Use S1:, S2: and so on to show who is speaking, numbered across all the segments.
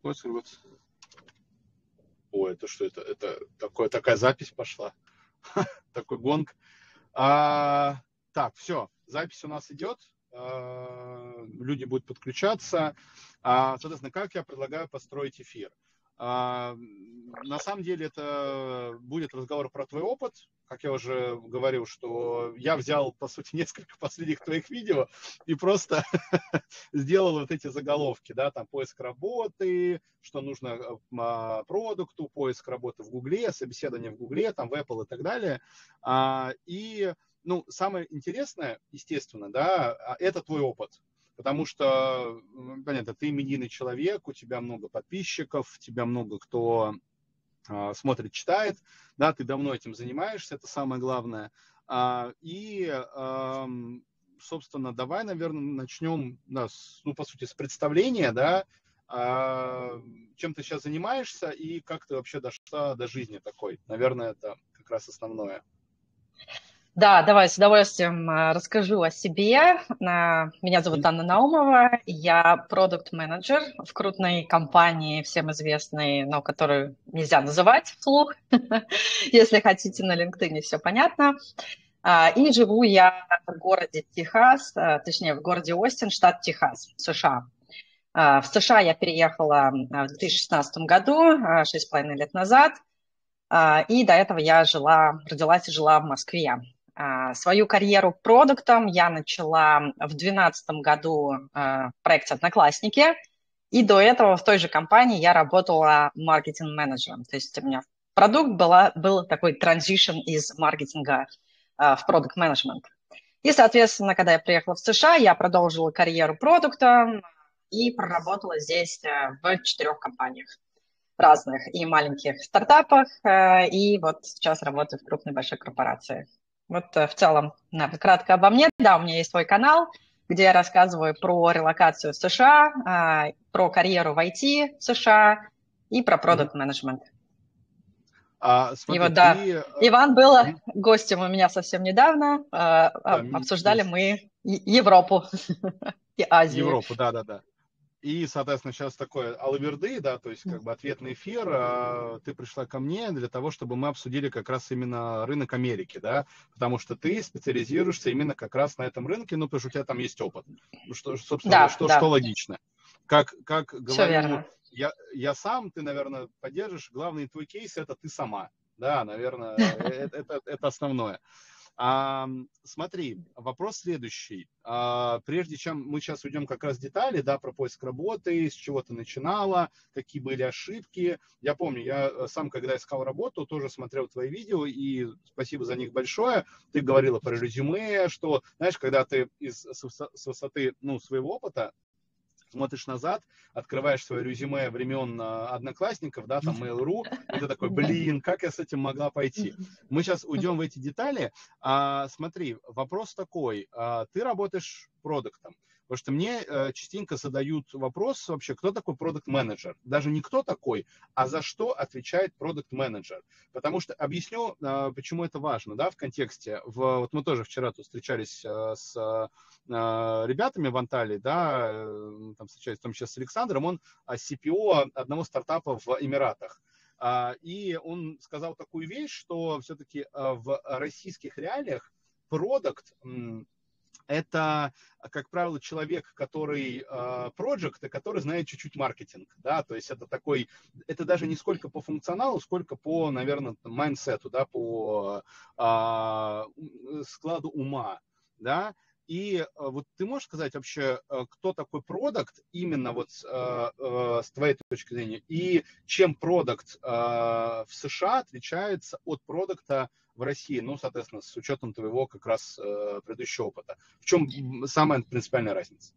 S1: поиск работы. Ой, это что это? Это такое, такая запись пошла. Такой гонг. А, так, все, запись у нас идет. А, люди будут подключаться. А, соответственно, как я предлагаю построить эфир? А, на самом деле это будет разговор про твой опыт. Как я уже говорил, что я взял, по сути, несколько последних твоих видео и просто сделал вот эти заголовки, да, там поиск работы, что нужно а, продукту, поиск работы в Гугле, собеседование в Гугле, там в Apple и так далее. А, и, ну, самое интересное, естественно, да, это твой опыт потому что, понятно, ты медийный человек, у тебя много подписчиков, тебя много кто э, смотрит, читает, да, ты давно этим занимаешься, это самое главное. А, и, собственно, давай, наверное, начнем, да, с, ну, по сути, с представления, да, э, чем ты сейчас занимаешься и как ты вообще дошла до жизни такой. Наверное, это как раз основное.
S2: Да, давай с удовольствием э, расскажу о себе. Э, меня зовут Анна Наумова, я продукт-менеджер в крупной компании, всем известной, но которую нельзя называть вслух. Если хотите, на LinkedIn все понятно. Э, и живу я в городе Техас, точнее, в городе Остин, штат Техас, США. В США я переехала в 2016 году, 6,5 лет назад, и до этого я жила, родилась и жила в Москве. А, свою карьеру продуктом я начала в 2012 году а, в проекте «Одноклассники», и до этого в той же компании я работала маркетинг-менеджером. То есть у меня продукт была, был такой transition из маркетинга а, в продукт-менеджмент. И, соответственно, когда я приехала в США, я продолжила карьеру продукта и проработала здесь в четырех компаниях разных, и маленьких стартапах, и вот сейчас работаю в крупной большой корпорации. Вот э, в целом, наверное, кратко обо мне. Да, у меня есть свой канал, где я рассказываю про релокацию в США, а, про карьеру в IT в США и про продукт менеджмент. А, смотри, и вот, да, ты... Э, Иван был гостем у меня совсем недавно. Да, Обсуждали мы Европу и Азию.
S1: Европу, да-да-да. И, соответственно, сейчас такое алаверды, да, то есть как бы ответный эфир. А ты пришла ко мне для того, чтобы мы обсудили как раз именно рынок Америки, да, потому что ты специализируешься именно как раз на этом рынке, ну, потому что у тебя там есть опыт. Ну, что, собственно, да, что, да. что логично. Как, как говорю, я, я сам, ты, наверное, поддержишь, главный твой кейс – это ты сама. Да, наверное, э, это, это основное. А, смотри, вопрос следующий. А, прежде чем мы сейчас уйдем как раз в детали, да, про поиск работы, с чего ты начинала, какие были ошибки. Я помню, я э, сам, когда искал работу, тоже смотрел твои видео, и спасибо за них большое. Ты говорила про резюме, что, знаешь, когда ты из, с высоты ну, своего опыта смотришь назад, открываешь свое резюме времен а, одноклассников, да, там Mail.ru, и ты такой, блин, как я с этим могла пойти? Мы сейчас уйдем в эти детали. А, смотри, вопрос такой, а, ты работаешь продуктом. Потому что мне э, частенько задают вопрос вообще, кто такой продукт-менеджер? Даже не кто такой, а за что отвечает продукт-менеджер. Потому что объясню, э, почему это важно, да, в контексте. В, вот мы тоже вчера тут встречались э, с ребятами в Анталии, да, там встречались в том числе с Александром, он CPO одного стартапа в Эмиратах. И он сказал такую вещь, что все-таки в российских реалиях продукт это, как правило, человек, который проект, э, который знает чуть-чуть маркетинг, да, то есть это такой, это даже не сколько по функционалу, сколько по, наверное, mindset у, да, по э, складу ума, да, и э, вот ты можешь сказать вообще, э, кто такой продукт именно вот с твоей точки зрения, и чем продукт в США отличается от продукта в России, ну, соответственно, с учетом твоего как раз предыдущего опыта. В чем самая принципиальная разница?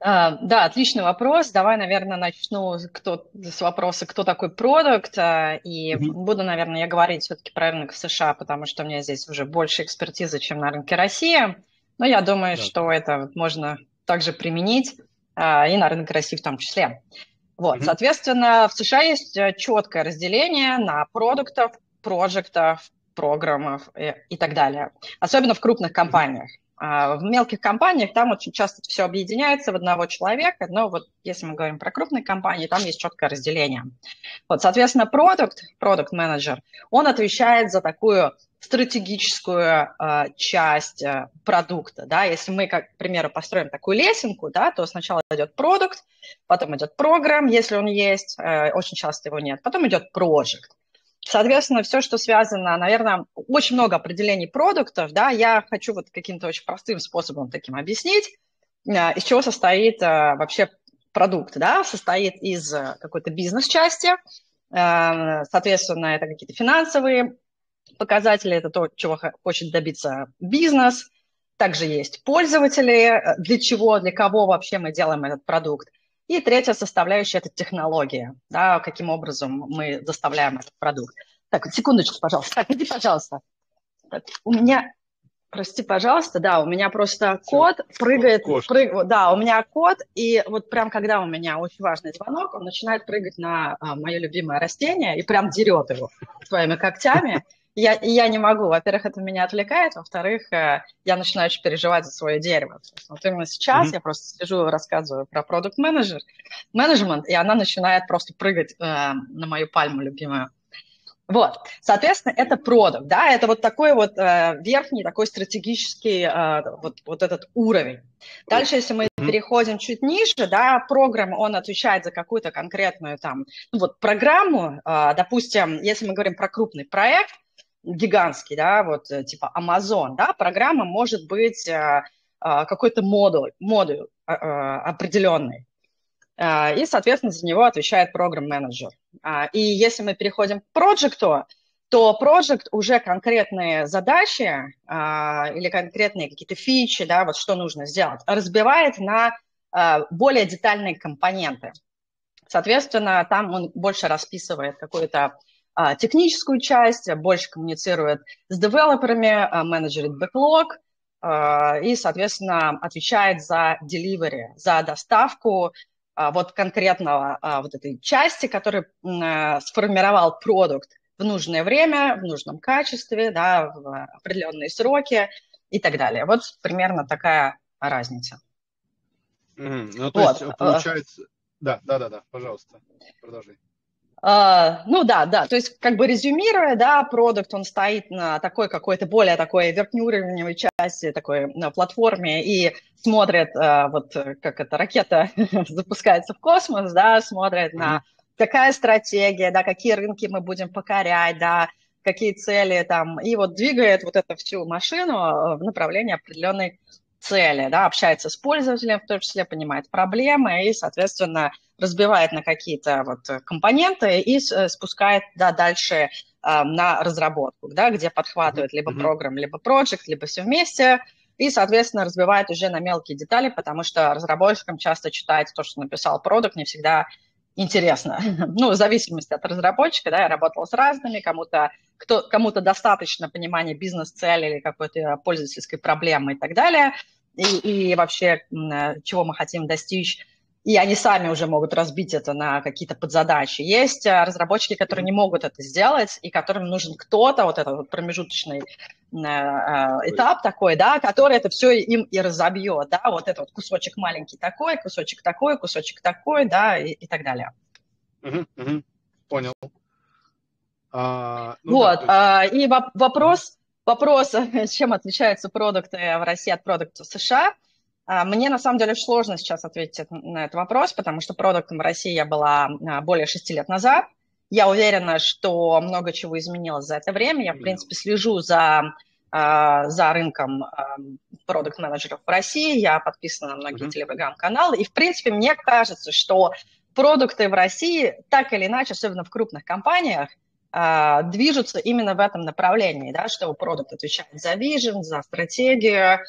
S2: А, да, отличный вопрос. Давай, наверное, начну кто, с вопроса, кто такой продукт. А, и mm-hmm. буду, наверное, я говорить все-таки про рынок США, потому что у меня здесь уже больше экспертизы, чем на рынке России. Но я думаю, да. что это можно также применить а, и на рынок России в том числе. Вот, mm-hmm. соответственно, в США есть э, четкое разделение на продуктов, проектов, программов и, э, и так далее, особенно в крупных компаниях. А в мелких компаниях там очень часто все объединяется в одного человека, но вот если мы говорим про крупные компании, там есть четкое разделение. Вот, соответственно, продукт, продукт менеджер, он отвечает за такую стратегическую э, часть э, продукта, да, если мы, как, к примеру, построим такую лесенку, да, то сначала идет продукт, потом идет программ, если он есть, э, очень часто его нет, потом идет project. Соответственно, все, что связано, наверное, очень много определений продуктов, да, я хочу вот каким-то очень простым способом таким объяснить, э, из чего состоит э, вообще продукт, да, состоит из э, какой-то бизнес-части, соответственно, это какие-то финансовые показатели, это то, чего хочет добиться бизнес, также есть пользователи, для чего, для кого вообще мы делаем этот продукт. И третья составляющая – это технология, да, каким образом мы доставляем этот продукт. Так, секундочку, пожалуйста. Так, иди, пожалуйста. Так, у меня, прости, пожалуйста, да, у меня просто кот прыгает, прыг, да, у меня кот, и вот прям когда у меня очень важный звонок, он начинает прыгать на а, мое любимое растение и прям дерет его своими когтями я, я не могу. Во-первых, это меня отвлекает. Во-вторых, э, я начинаю очень переживать за свое дерево. Вот именно сейчас mm-hmm. я просто сижу, рассказываю про продукт менеджер менеджмент, и она начинает просто прыгать э, на мою пальму любимую. Вот, соответственно, это продукт, да, это вот такой вот э, верхний, такой стратегический э, вот, вот этот уровень. Дальше, если мы mm-hmm. переходим чуть ниже, да, программа, он отвечает за какую-то конкретную там, ну, вот программу, э, допустим, если мы говорим про крупный проект, гигантский, да, вот э, типа Amazon, да, программа может быть э, э, какой-то модуль, модуль определенный. И, соответственно, за него отвечает программ-менеджер. И если мы переходим к проекту, то проект уже конкретные задачи или конкретные какие-то фичи, да, вот что нужно сделать, разбивает на более детальные компоненты. Соответственно, там он больше расписывает какую-то а, техническую часть, больше коммуницирует с девелоперами, а, менеджерит бэклог а, и, соответственно, отвечает за delivery, за доставку вот конкретного вот этой части, который сформировал продукт в нужное время, в нужном качестве, да, в определенные сроки и так далее. Вот примерно такая разница.
S1: Mm, ну, то вот. есть, получается... Да, да, да, да, пожалуйста, продолжи.
S2: Uh, ну да, да, то есть как бы резюмируя, да, продукт, он стоит на такой какой-то более такой верхнеуровневой части, такой на платформе и смотрит, uh, вот как эта ракета запускается в космос, да, смотрит mm-hmm. на какая стратегия, да, какие рынки мы будем покорять, да, какие цели там, и вот двигает вот эту всю машину э, в направлении определенной цели, да, общается с пользователем, в том числе понимает проблемы и, соответственно, разбивает на какие-то вот компоненты и э, спускает да, дальше э, на разработку, да, где подхватывает либо программ, либо проект, либо все вместе, и, соответственно, разбивает уже на мелкие детали, потому что разработчикам часто читать то, что написал продукт, не всегда интересно. ну, в зависимости от разработчика, да, я работала с разными, кому-то кто, кому-то достаточно понимания бизнес-цели или какой-то пользовательской проблемы и так далее, и, и вообще чего мы хотим достичь и они сами уже могут разбить это на какие-то подзадачи. Есть э, разработчики, которые не могут это сделать, и которым нужен кто-то, вот этот вот промежуточный э, э, этап такой, да, который это все им и разобьет, да, вот этот вот кусочек маленький такой, кусочек такой, кусочек такой, да, и, и так далее.
S1: Угу, угу. Понял.
S2: А, ну вот, да, есть... а, и вопрос, вопрос, чем отличаются продукты в России от продуктов в США – мне на самом деле сложно сейчас ответить на этот вопрос, потому что продуктом в России я была а, более шести лет назад. Я уверена, что много чего изменилось за это время. Я, в принципе, слежу за, а, за рынком продукт-менеджеров в России. Я подписана на многие mm-hmm. телеграм-каналы. И, в принципе, мне кажется, что продукты в России так или иначе, особенно в крупных компаниях, движутся именно в этом направлении, да, что продукт отвечает за вижен, за стратегию,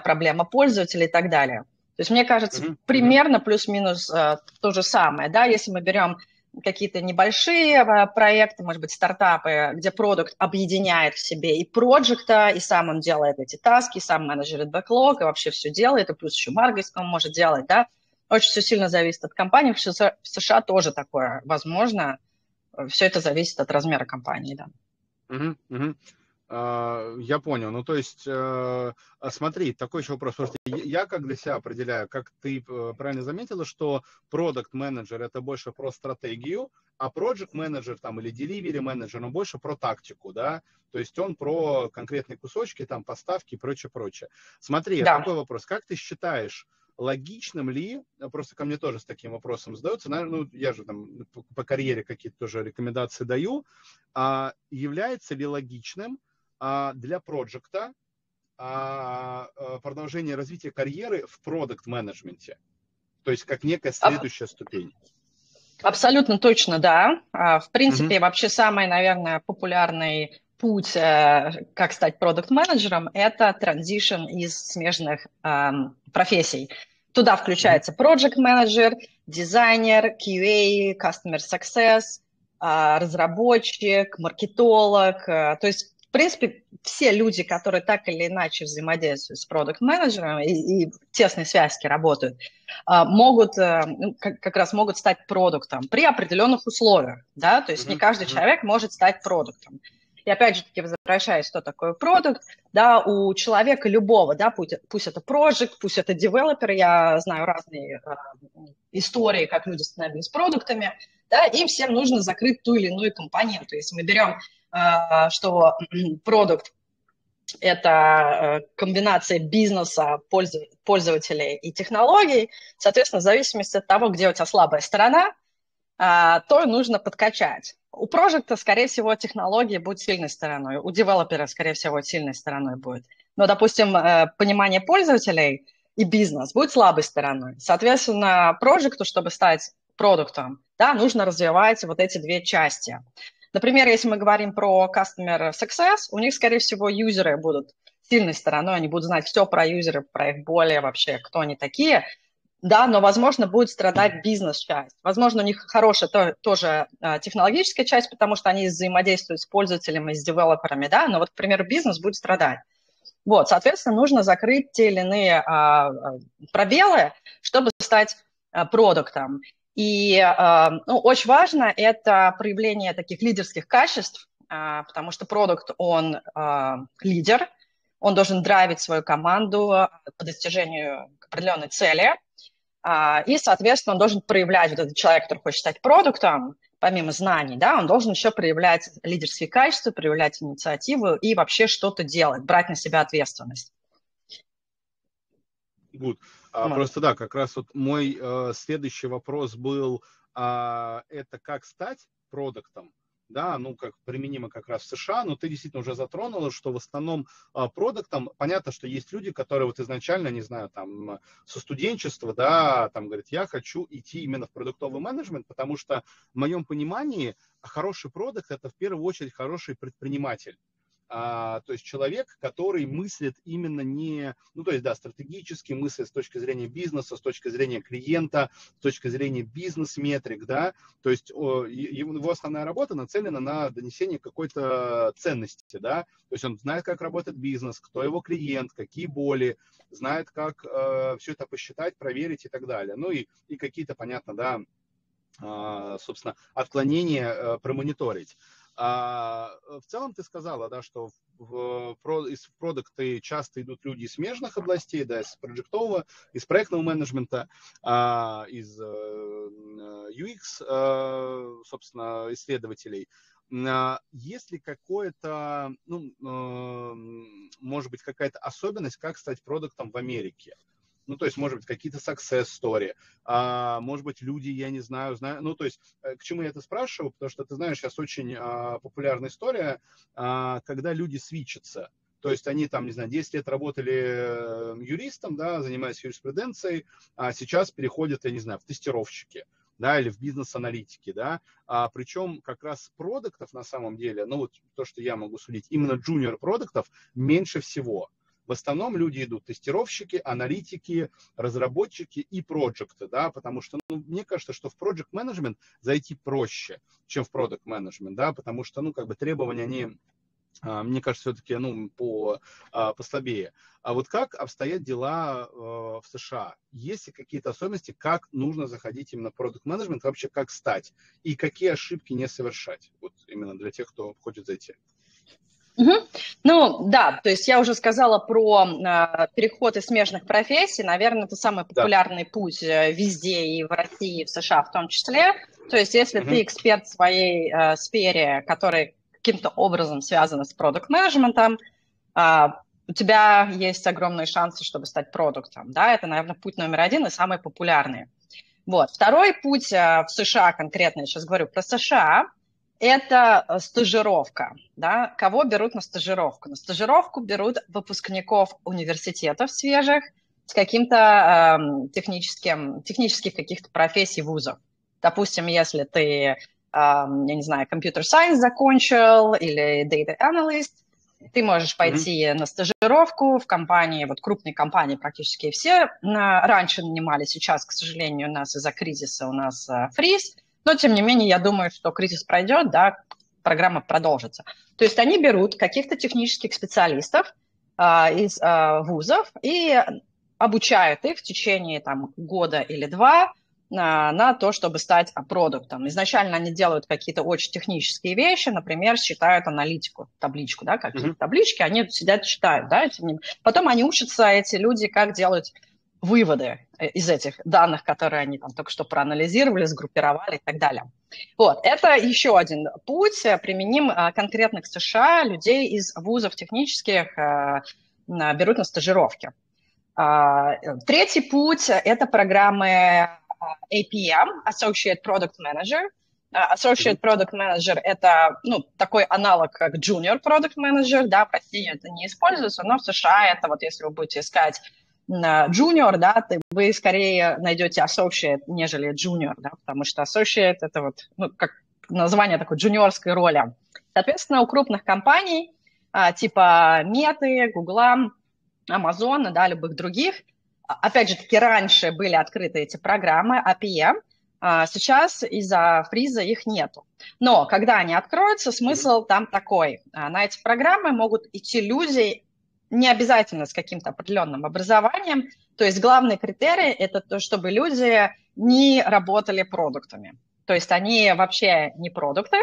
S2: проблема пользователя и так далее. То есть мне кажется, mm-hmm. примерно плюс-минус э, то же самое. Да? Если мы берем какие-то небольшие э, проекты, может быть, стартапы, где продукт объединяет в себе и проекта, и сам он делает эти таски, сам менеджерит бэклог, и вообще все делает, и плюс еще маркетинг может делать, да. Очень все сильно зависит от компании. В США, в США тоже такое возможно. Все это зависит от размера компании, да.
S1: Угу, угу. А, я понял. Ну, то есть, э, а смотри, такой еще вопрос. Потому что я как для себя определяю, как ты э, правильно заметила, что продукт менеджер это больше про стратегию, а project менеджер там или delivery менеджер, он больше про тактику, да? То есть он про конкретные кусочки, там, поставки и прочее, прочее. Смотри, да. такой вопрос. Как ты считаешь, логичным ли, просто ко мне тоже с таким вопросом задаются, ну, я же там по, карьере какие-то тоже рекомендации даю, а является ли логичным, для проекта а, а, продолжение развития карьеры в продукт-менеджменте. То есть как некая следующая ступень.
S2: Абсолютно точно, да. В принципе, угу. вообще самый, наверное, популярный путь, э, как стать продукт-менеджером, это транзишн из смежных эм, профессий. Туда включается project менеджер дизайнер, QA, customer success, разработчик, маркетолог. Э, то есть принципе, все люди, которые так или иначе взаимодействуют с продукт-менеджером и, и в тесной связке работают, а, могут, э, ну, как раз могут стать продуктом при определенных условиях, да, то есть не каждый человек может стать продуктом. И опять же таки, возвращаясь, что такое продукт, да, у человека любого, да, пусть, пусть это project, пусть это девелопер, я знаю разные э, истории, как люди становились продуктами, да, им всем нужно закрыть ту или иную компоненту. Если мы берем что продукт – это э, комбинация бизнеса, пользователей и технологий. Соответственно, в зависимости от того, где у тебя слабая сторона, э, то нужно подкачать. У проекта, скорее всего, технологии будут сильной стороной, у девелопера, скорее всего, сильной стороной будет. Но, допустим, понимание пользователей и бизнес будет слабой стороной. Соответственно, проекту, чтобы стать продуктом, да, нужно развивать вот эти две части. Например, если мы говорим про Customer Success, у них, скорее всего, юзеры будут сильной стороной, они будут знать все про юзеров, про их боли вообще, кто они такие, да, но, возможно, будет страдать бизнес-часть. Возможно, у них хорошая то, тоже а, технологическая часть, потому что они взаимодействуют с пользователем и с девелоперами, да, но вот, к примеру, бизнес будет страдать. Вот, соответственно, нужно закрыть те или иные а, а пробелы, чтобы стать а, продуктом. И э, ну, очень важно это проявление таких лидерских качеств, э, потому что продукт, он э, лидер, он должен драйвить свою команду по достижению определенной цели, и, соответственно, он должен проявлять, вот этот человек, который хочет стать продуктом, помимо знаний, да, он должен еще проявлять лидерские качества, проявлять инициативу и вообще что-то делать, брать на себя ответственность.
S1: Good. А, просто да, как раз вот мой э, следующий вопрос был, а, это как стать продуктом, да, ну, как применимо как раз в США, но ты действительно уже затронула, что в основном а, продуктом, понятно, что есть люди, которые вот изначально, не знаю, там, со студенчества, да, там, говорят, я хочу идти именно в продуктовый менеджмент, потому что в моем понимании хороший продукт – это в первую очередь хороший предприниматель а, то есть человек, который мыслит именно не, ну то есть да, стратегически мыслит с точки зрения бизнеса, с точки зрения клиента, с точки зрения бизнес-метрик, да, то есть о, его основная работа нацелена на донесение какой-то ценности, да, то есть он знает, как работает бизнес, кто его клиент, какие боли, знает, как э, все это посчитать, проверить и так далее, ну и, и какие-то, понятно, да, э, собственно, отклонения э, промониторить. А, э, в целом ты сказала, да, что в, в, из продукты часто идут люди из смежных областей, да, из проектового, из проектного менеджмента, а, из а, э, UX, а, собственно, исследователей. А, есть ли какое-то, ну, может быть, какая-то особенность, как стать продуктом в Америке? Ну, то есть, может быть, какие-то success story, а, может быть, люди, я не знаю, знаю, ну, то есть, э, к чему я это спрашиваю, потому что, ты знаешь, сейчас очень а, популярная история, а, когда люди свичатся, то есть они там, не знаю, 10 лет работали э, юристом, да, занимаясь юриспруденцией, а сейчас переходят, я не знаю, в тестировщики, да, или в бизнес-аналитики, да, а, причем как раз продуктов на самом деле, ну вот то, что я могу судить, именно джуниор продуктов меньше всего, в основном люди идут тестировщики, аналитики, разработчики и проекты, да, потому что ну, мне кажется, что в project management зайти проще, чем в product management, да, потому что, ну, как бы требования, они а, мне кажется, все-таки ну, по, а, послабее. А вот как обстоят дела э, в США? Есть ли какие-то особенности, как нужно заходить именно в продукт менеджмент, вообще как стать? И какие ошибки не совершать? Вот именно для тех, кто хочет зайти.
S2: Угу. Ну, да, то есть я уже сказала про э, переход из смежных профессий. Наверное, это самый популярный да. путь э, везде, и в России, и в США в том числе. То есть если угу. ты эксперт в своей э, сфере, который каким-то образом связан с продукт-менеджментом, э, у тебя есть огромные шансы, чтобы стать продуктом. Да? Это, наверное, путь номер один и самый популярный. Вот. Второй путь э, в США конкретно, я сейчас говорю про США – это э, стажировка. Да? Кого берут на стажировку? На стажировку берут выпускников университетов свежих с каким-то э, техническим, технических каких-то профессий вузов. Допустим, если ты, э, я не знаю, компьютер сайенс закончил или data analyst, ты можешь пойти mm-hmm. на стажировку в компании, вот крупные компании практически все раньше нанимали, сейчас, к сожалению, у нас из-за кризиса у нас э, фриз, но, тем не менее, я думаю, что кризис пройдет, да, программа продолжится. То есть они берут каких-то технических специалистов а, из а, вузов и обучают их в течение там, года или два на, на то, чтобы стать продуктом. Изначально они делают какие-то очень технические вещи, например, считают аналитику, табличку, да, какие-то mm-hmm. таблички, они сидят, читают, да, потом они учатся, эти люди, как делать выводы э, из этих данных, которые они там только что проанализировали, сгруппировали и так далее. Вот, это еще один путь, э, применим э, конкретно к США, людей из вузов технических берут на стажировки. А, третий путь – это программы APM, Associate Product Manager. Associate Product Manager – это ну, такой аналог, как Junior Product Manager, да, в России это не используется, но в США это вот если вы будете искать junior, да, ты, вы скорее найдете associate, нежели junior, да, потому что associate – это вот, ну, как название такой джуниорской роли. Соответственно, у крупных компаний а, типа Меты, Гугла, Амазона, да, любых других, а, опять же таки, раньше были открыты эти программы APM, а сейчас из-за фриза их нету. Но когда они откроются, смысл там такой. На эти программы могут идти люди не обязательно с каким-то определенным образованием. То есть главный критерий – это то, чтобы люди не работали продуктами. То есть они вообще не продукты,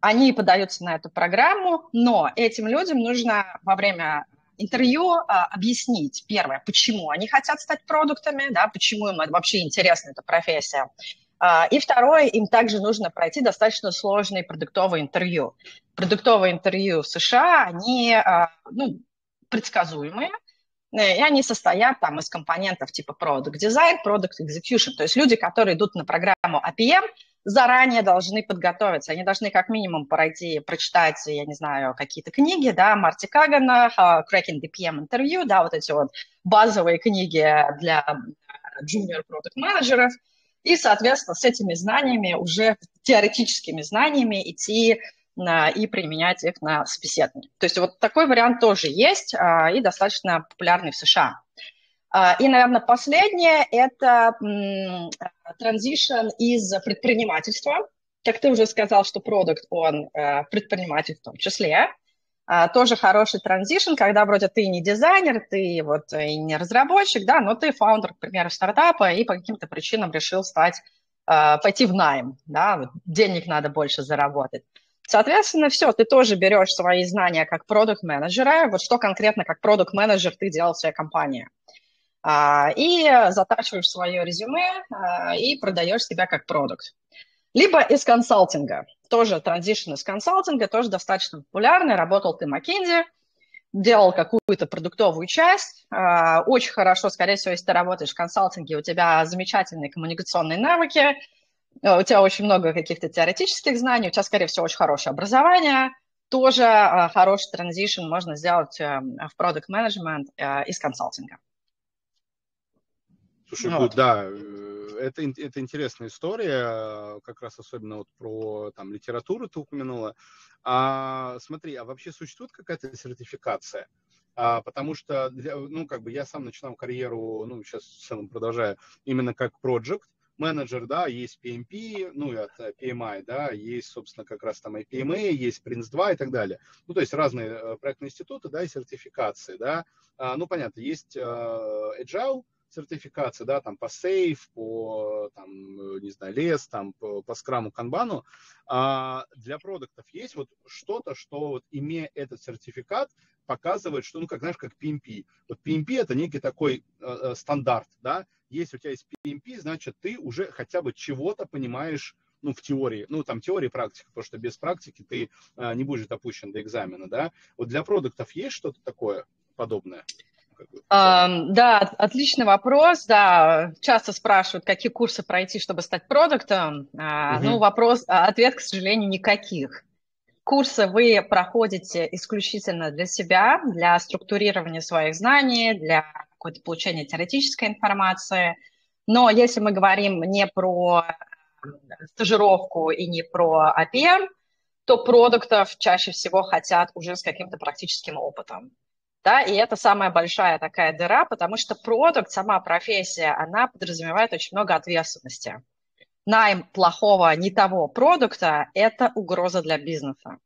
S2: они подаются на эту программу, но этим людям нужно во время интервью а, объяснить, первое, почему они хотят стать продуктами, да, почему им вообще интересна эта профессия. А, и второе, им также нужно пройти достаточно сложные продуктовые интервью. Продуктовые интервью в США, они а, ну, предсказуемые, э, и они состоят там из компонентов типа Product Design, Product Execution. То есть люди, которые идут на программу APM, заранее должны подготовиться. Они должны как минимум пройти, прочитать, я не знаю, какие-то книги, да, Марти Кагана, uh, Cracking the PM Interview, да, вот эти вот базовые книги для junior product менеджеров и, соответственно, с этими знаниями, уже теоретическими знаниями идти и применять их на собеседовании. То есть вот такой вариант тоже есть а, и достаточно популярный в США. А, и, наверное, последнее – это transition из предпринимательства. Как ты уже сказал, что продукт, он э, предприниматель в том числе. А, тоже хороший transition, когда вроде ты не дизайнер, ты вот и не разработчик, да, но ты founder, к примеру, стартапа и по каким-то причинам решил стать, пойти в найм, да, денег надо больше заработать. Соответственно, все, ты тоже берешь свои знания как product manager а вот что конкретно как product manager ты делал в своей компании. А, и затачиваешь свое резюме а, и продаешь себя как продукт. Либо из консалтинга. Тоже транзишн из консалтинга, тоже достаточно популярный. Работал ты в McKinsey, делал какую-то продуктовую часть. А, очень хорошо, скорее всего, если ты работаешь в консалтинге, у тебя замечательные коммуникационные навыки, у тебя очень много каких-то теоретических знаний, у тебя, скорее всего, очень хорошее образование, тоже э, хороший транзишн можно сделать э, в продукт менеджмент из консалтинга.
S1: Слушай, ну, вот. да, это, это интересная история, как раз особенно вот про там, литературу ты упомянула. А, смотри, а вообще существует какая-то сертификация? А, потому что, для, ну, как бы я сам начинал карьеру, ну, сейчас в целом продолжаю, именно как project, менеджер, да, есть PMP, ну, и от э, PMI, да, есть, собственно, как раз там и PMA, есть Prince 2 и так далее. Ну, то есть разные э, проектные институты, да, и сертификации, да. А, ну, понятно, есть э, Agile, сертификации, да, там по сейф, по, там, не знаю, лес, там, по, по скраму, канбану, а для продуктов есть вот что-то, что вот имея этот сертификат, показывает, что, ну, как, знаешь, как PMP. Вот PMP это некий такой э, э, стандарт, да, если у тебя есть PMP, значит, ты уже хотя бы чего-то понимаешь ну, в теории, ну, там теория практика, потому что без практики ты а, не будешь допущен до экзамена, да. Вот для продуктов есть что-то такое подобное?
S2: Um, да, отличный вопрос. Да, часто спрашивают, какие курсы пройти, чтобы стать продуктом. Uh, угу. Ну, вопрос, а, ответ, к сожалению, никаких. Курсы вы проходите исключительно для себя, для структурирования своих знаний, для какого-то получения теоретической информации. Но если мы говорим не про стажировку и не про APM, то продуктов чаще всего хотят уже с каким-то практическим опытом. Да, и это самая большая такая дыра, потому что продукт, сама профессия, она подразумевает очень много ответственности. Найм плохого, не того продукта – это угроза для бизнеса.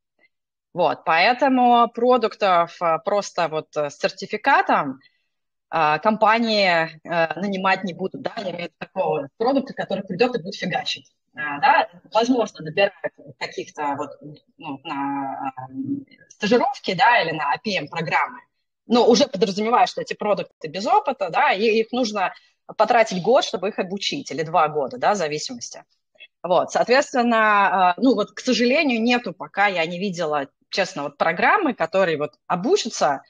S2: Вот, поэтому продуктов э, просто вот с сертификатом э, компании э, нанимать не будут, да, я имею в виду такого продукта, который придет и будет фигачить. Да, возможно, набирают каких-то вот, ну, на стажировки, да, или на APM-программы, но уже подразумевая, что эти продукты без опыта, да, и их нужно потратить год, чтобы их обучить, или два года, да, в зависимости. Вот, соответственно, ну вот, к сожалению, нету пока, я не видела, честно, вот программы, которые вот обучатся,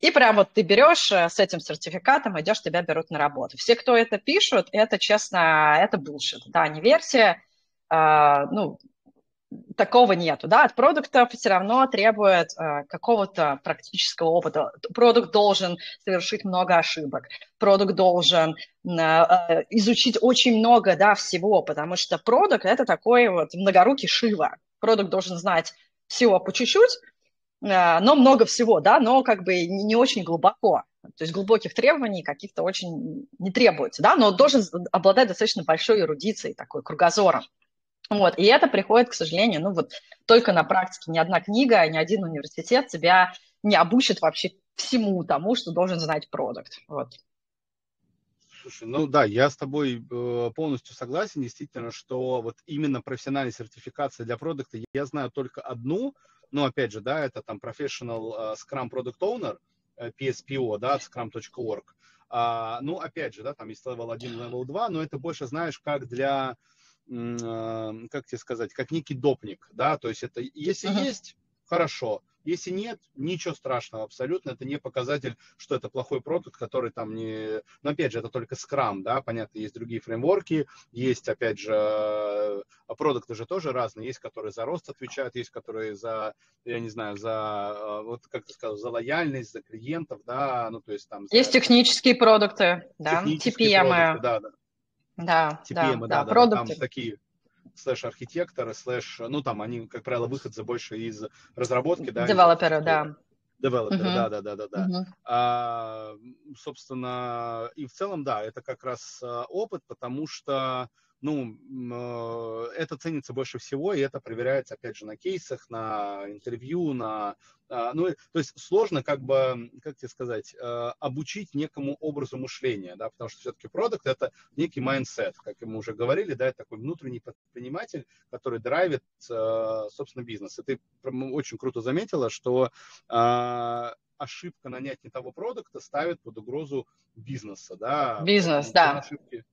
S2: и прям вот ты берешь э, с этим сертификатом, идешь, тебя берут на работу. Все, кто это пишут, это, честно, это булшит. Да, не верьте, э, ну, такого нету, да, от продуктов все равно требует э, какого-то практического опыта. Продукт должен совершить много ошибок, продукт должен э, э, изучить очень много, да, всего, потому что продукт – это такой вот многорукий Шива. Продукт должен знать всего по чуть-чуть, э, но много всего, да, но как бы не очень глубоко. То есть глубоких требований каких-то очень не требуется, да, но должен обладать достаточно большой эрудицией, такой кругозором. Вот, и это приходит, к сожалению, ну вот только на практике. Ни одна книга, ни один университет тебя не обучит вообще всему тому, что должен знать продукт. Вот.
S1: Слушай, ну да, я с тобой э, полностью согласен, действительно, что вот именно профессиональная сертификация для продукта, я знаю только одну, но опять же, да, это там Professional э, Scrum Product Owner, э, PSPO, да, scrum.org. А, ну, опять же, да, там есть level 1, level 2, но это больше, знаешь, как для как тебе сказать, как некий допник, да, то есть это, если uh-huh. есть, хорошо, если нет, ничего страшного абсолютно, это не показатель, что это плохой продукт, который там не, но опять же, это только Scrum, да, понятно, есть другие фреймворки, есть, опять же, а, продукты же тоже разные, есть, которые за рост отвечают, есть, которые за, я не знаю, за, а, вот как ты сказал, за лояльность, за клиентов, да, ну, то есть там...
S2: Есть за... технические продукты, да, TPM. Продукты, да, да. Да, TPM, да, да, да, продукты.
S1: там такие слэш-архитекторы, слэш, ну там они, как правило, выходцы больше из разработки, да.
S2: Девелоперы, да.
S1: Девелопер, uh-huh. да, да, да, да, да. Uh-huh. А, собственно, и в целом, да, это как раз а, опыт, потому что ну, э, это ценится больше всего, и это проверяется, опять же, на кейсах, на интервью, на... А, ну, то есть сложно, как бы, как тебе сказать, э, обучить некому образу мышления, да, потому что все-таки продукт – это некий mindset, как мы уже говорили, да, это такой внутренний предприниматель, который драйвит, э, собственно, бизнес. И ты очень круто заметила, что а, ошибка нанять не того продукта ставит под угрозу бизнеса, да.
S2: Бизнес, да.
S1: Ошибки,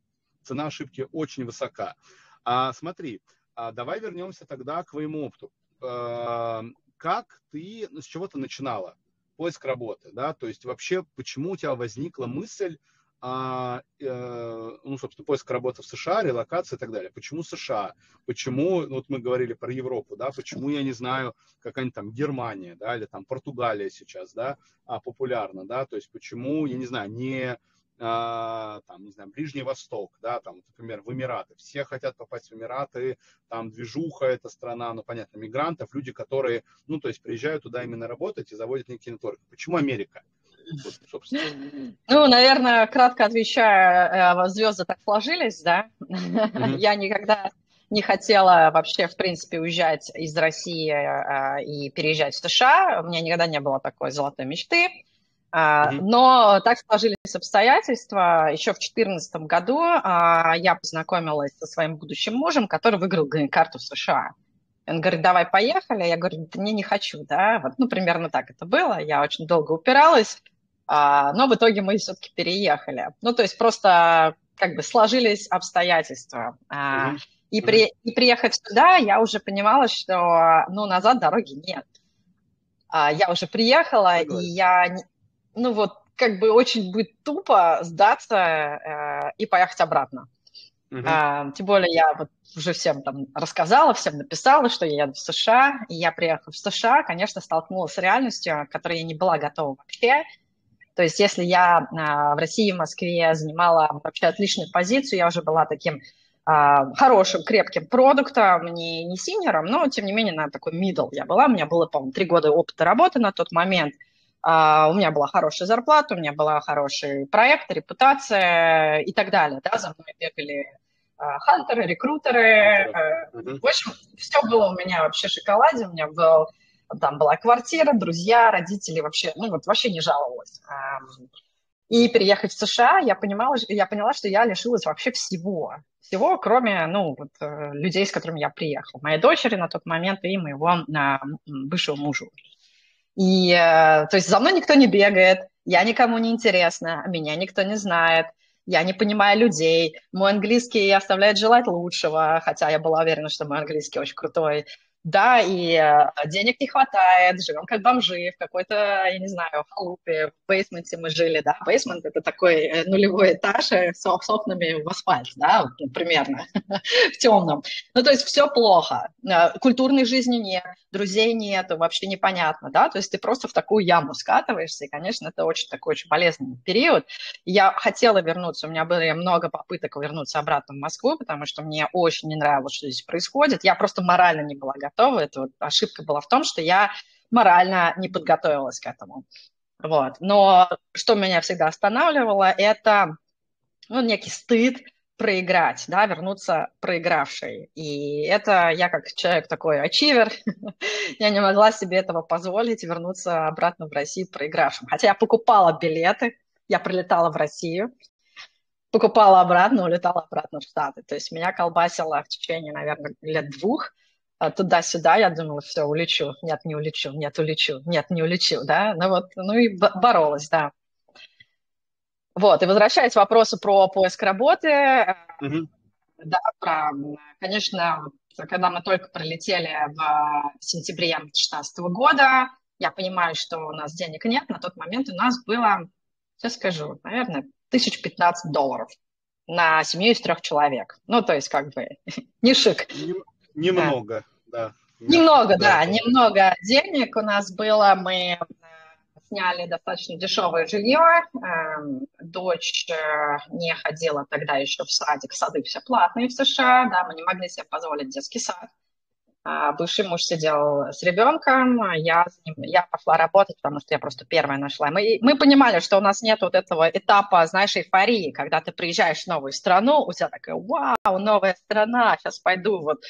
S1: цена ошибки очень высока. А, смотри, а давай вернемся тогда к твоему опыту. А, как ты, с чего ты начинала? Поиск работы, да, то есть вообще почему у тебя возникла мысль, а, э, ну, собственно, поиск работы в США, релокация и так далее. Почему США? Почему, ну, вот мы говорили про Европу, да, почему, я не знаю, какая-нибудь там Германия, да, или там Португалия сейчас, да, а, популярна, да, то есть почему, я не знаю, не там, не знаю, Ближний Восток, да, там, например, в Эмираты. Все хотят попасть в Эмираты, там движуха эта страна, ну, понятно, мигрантов, люди, которые, ну, то есть приезжают туда именно работать и заводят некий нетворк. Почему Америка?
S2: Вот, ну, наверное, кратко отвечая, э, звезды так сложились, да. Mm-hmm. Я никогда не хотела вообще, в принципе, уезжать из России э, и переезжать в США. У меня никогда не было такой золотой мечты. Mm-hmm. Но так сложились обстоятельства. Еще в 2014 году а, я познакомилась со своим будущим мужем, который выиграл грин-карту в США. Он говорит, давай поехали. Я говорю, да не, не хочу, да. Вот, ну, примерно так это было. Я очень долго упиралась, а, но в итоге мы все-таки переехали. Ну, то есть просто как бы сложились обстоятельства. Mm-hmm. И, при, и приехав сюда, я уже понимала, что, ну, назад дороги нет. А, я уже приехала, Согласен. и я, ну, вот, как бы очень будет тупо сдаться э, и поехать обратно. Uh-huh. А, тем более я вот уже всем там рассказала, всем написала, что я еду в США, и я приехала в США, конечно, столкнулась с реальностью, которой я не была готова вообще. То есть если я а, в России, в Москве занимала вообще отличную позицию, я уже была таким а, хорошим, крепким продуктом, не, не синером, но, тем не менее, на такой middle я была. У меня было, по-моему, три года опыта работы на тот момент. Uh, у меня была хорошая зарплата, у меня была хороший проект, репутация и так далее. Да? За мной бегали uh, хантеры, рекрутеры. Uh, в общем, все было у меня вообще шоколаде. У меня был, там была квартира, друзья, родители. Вообще, ну вот вообще не жаловалась. И переехать в США, я, понимала, я поняла, что я лишилась вообще всего всего, кроме, ну, вот, э, людей, с которыми я приехала. Моей дочери на тот момент и моего а, бывшего мужа. И, э, то есть, за мной никто не бегает, я никому не интересна, меня никто не знает, я не понимаю людей, мой английский оставляет желать лучшего, хотя я была уверена, что мой английский очень крутой. Да, и э, денег не хватает, живем как бомжи в какой-то, я не знаю, халупе, в бейсменте мы жили, да, бейсмент – это такой э, нулевой этаж с, с окнами в асфальт, да, ну, примерно, в темном. Ну, то есть все плохо, э, культурной жизни нет, друзей нет, вообще непонятно, да, то есть ты просто в такую яму скатываешься, и, конечно, это очень такой очень болезненный период. Я хотела вернуться, у меня было много попыток вернуться обратно в Москву, потому что мне очень не нравилось, что здесь происходит, я просто морально не была готова. Это вот ошибка была в том, что я морально не подготовилась к этому. Вот. Но что меня всегда останавливало, это ну, некий стыд проиграть, да, вернуться проигравшей. И это я как человек такой ачивер, я не могла себе этого позволить вернуться обратно в Россию проигравшим. Хотя я покупала билеты, я прилетала в Россию, покупала обратно, улетала обратно в Штаты. То есть меня колбасило в течение, наверное, лет двух. А, туда-сюда, я думала, все, улечу, нет, не улечу, нет, улечу, нет, не улечу, да, ну вот, ну и боролась, да. Вот, и возвращаясь к вопросу про поиск работы, mm-hmm. да, про, конечно, когда мы только прилетели в сентябре 2016 года, я понимаю, что у нас денег нет, на тот момент у нас было, сейчас скажу, наверное, тысяч пятнадцать долларов на семью из трех человек. Ну, то есть, как бы, не шик.
S1: Немного да.
S2: Немного, да, да, немного денег у нас было. Мы э, сняли достаточно дешевое жилье. Эм, дочь э, не ходила тогда еще в садик. Сады все платные в США, да, мы не могли себе позволить детский сад. А бывший муж сидел с ребенком, я, я пошла работать, потому что я просто первая нашла. Мы, мы понимали, что у нас нет вот этого этапа, знаешь, эйфории, когда ты приезжаешь в новую страну, у тебя такая, вау, новая страна, сейчас пойду вот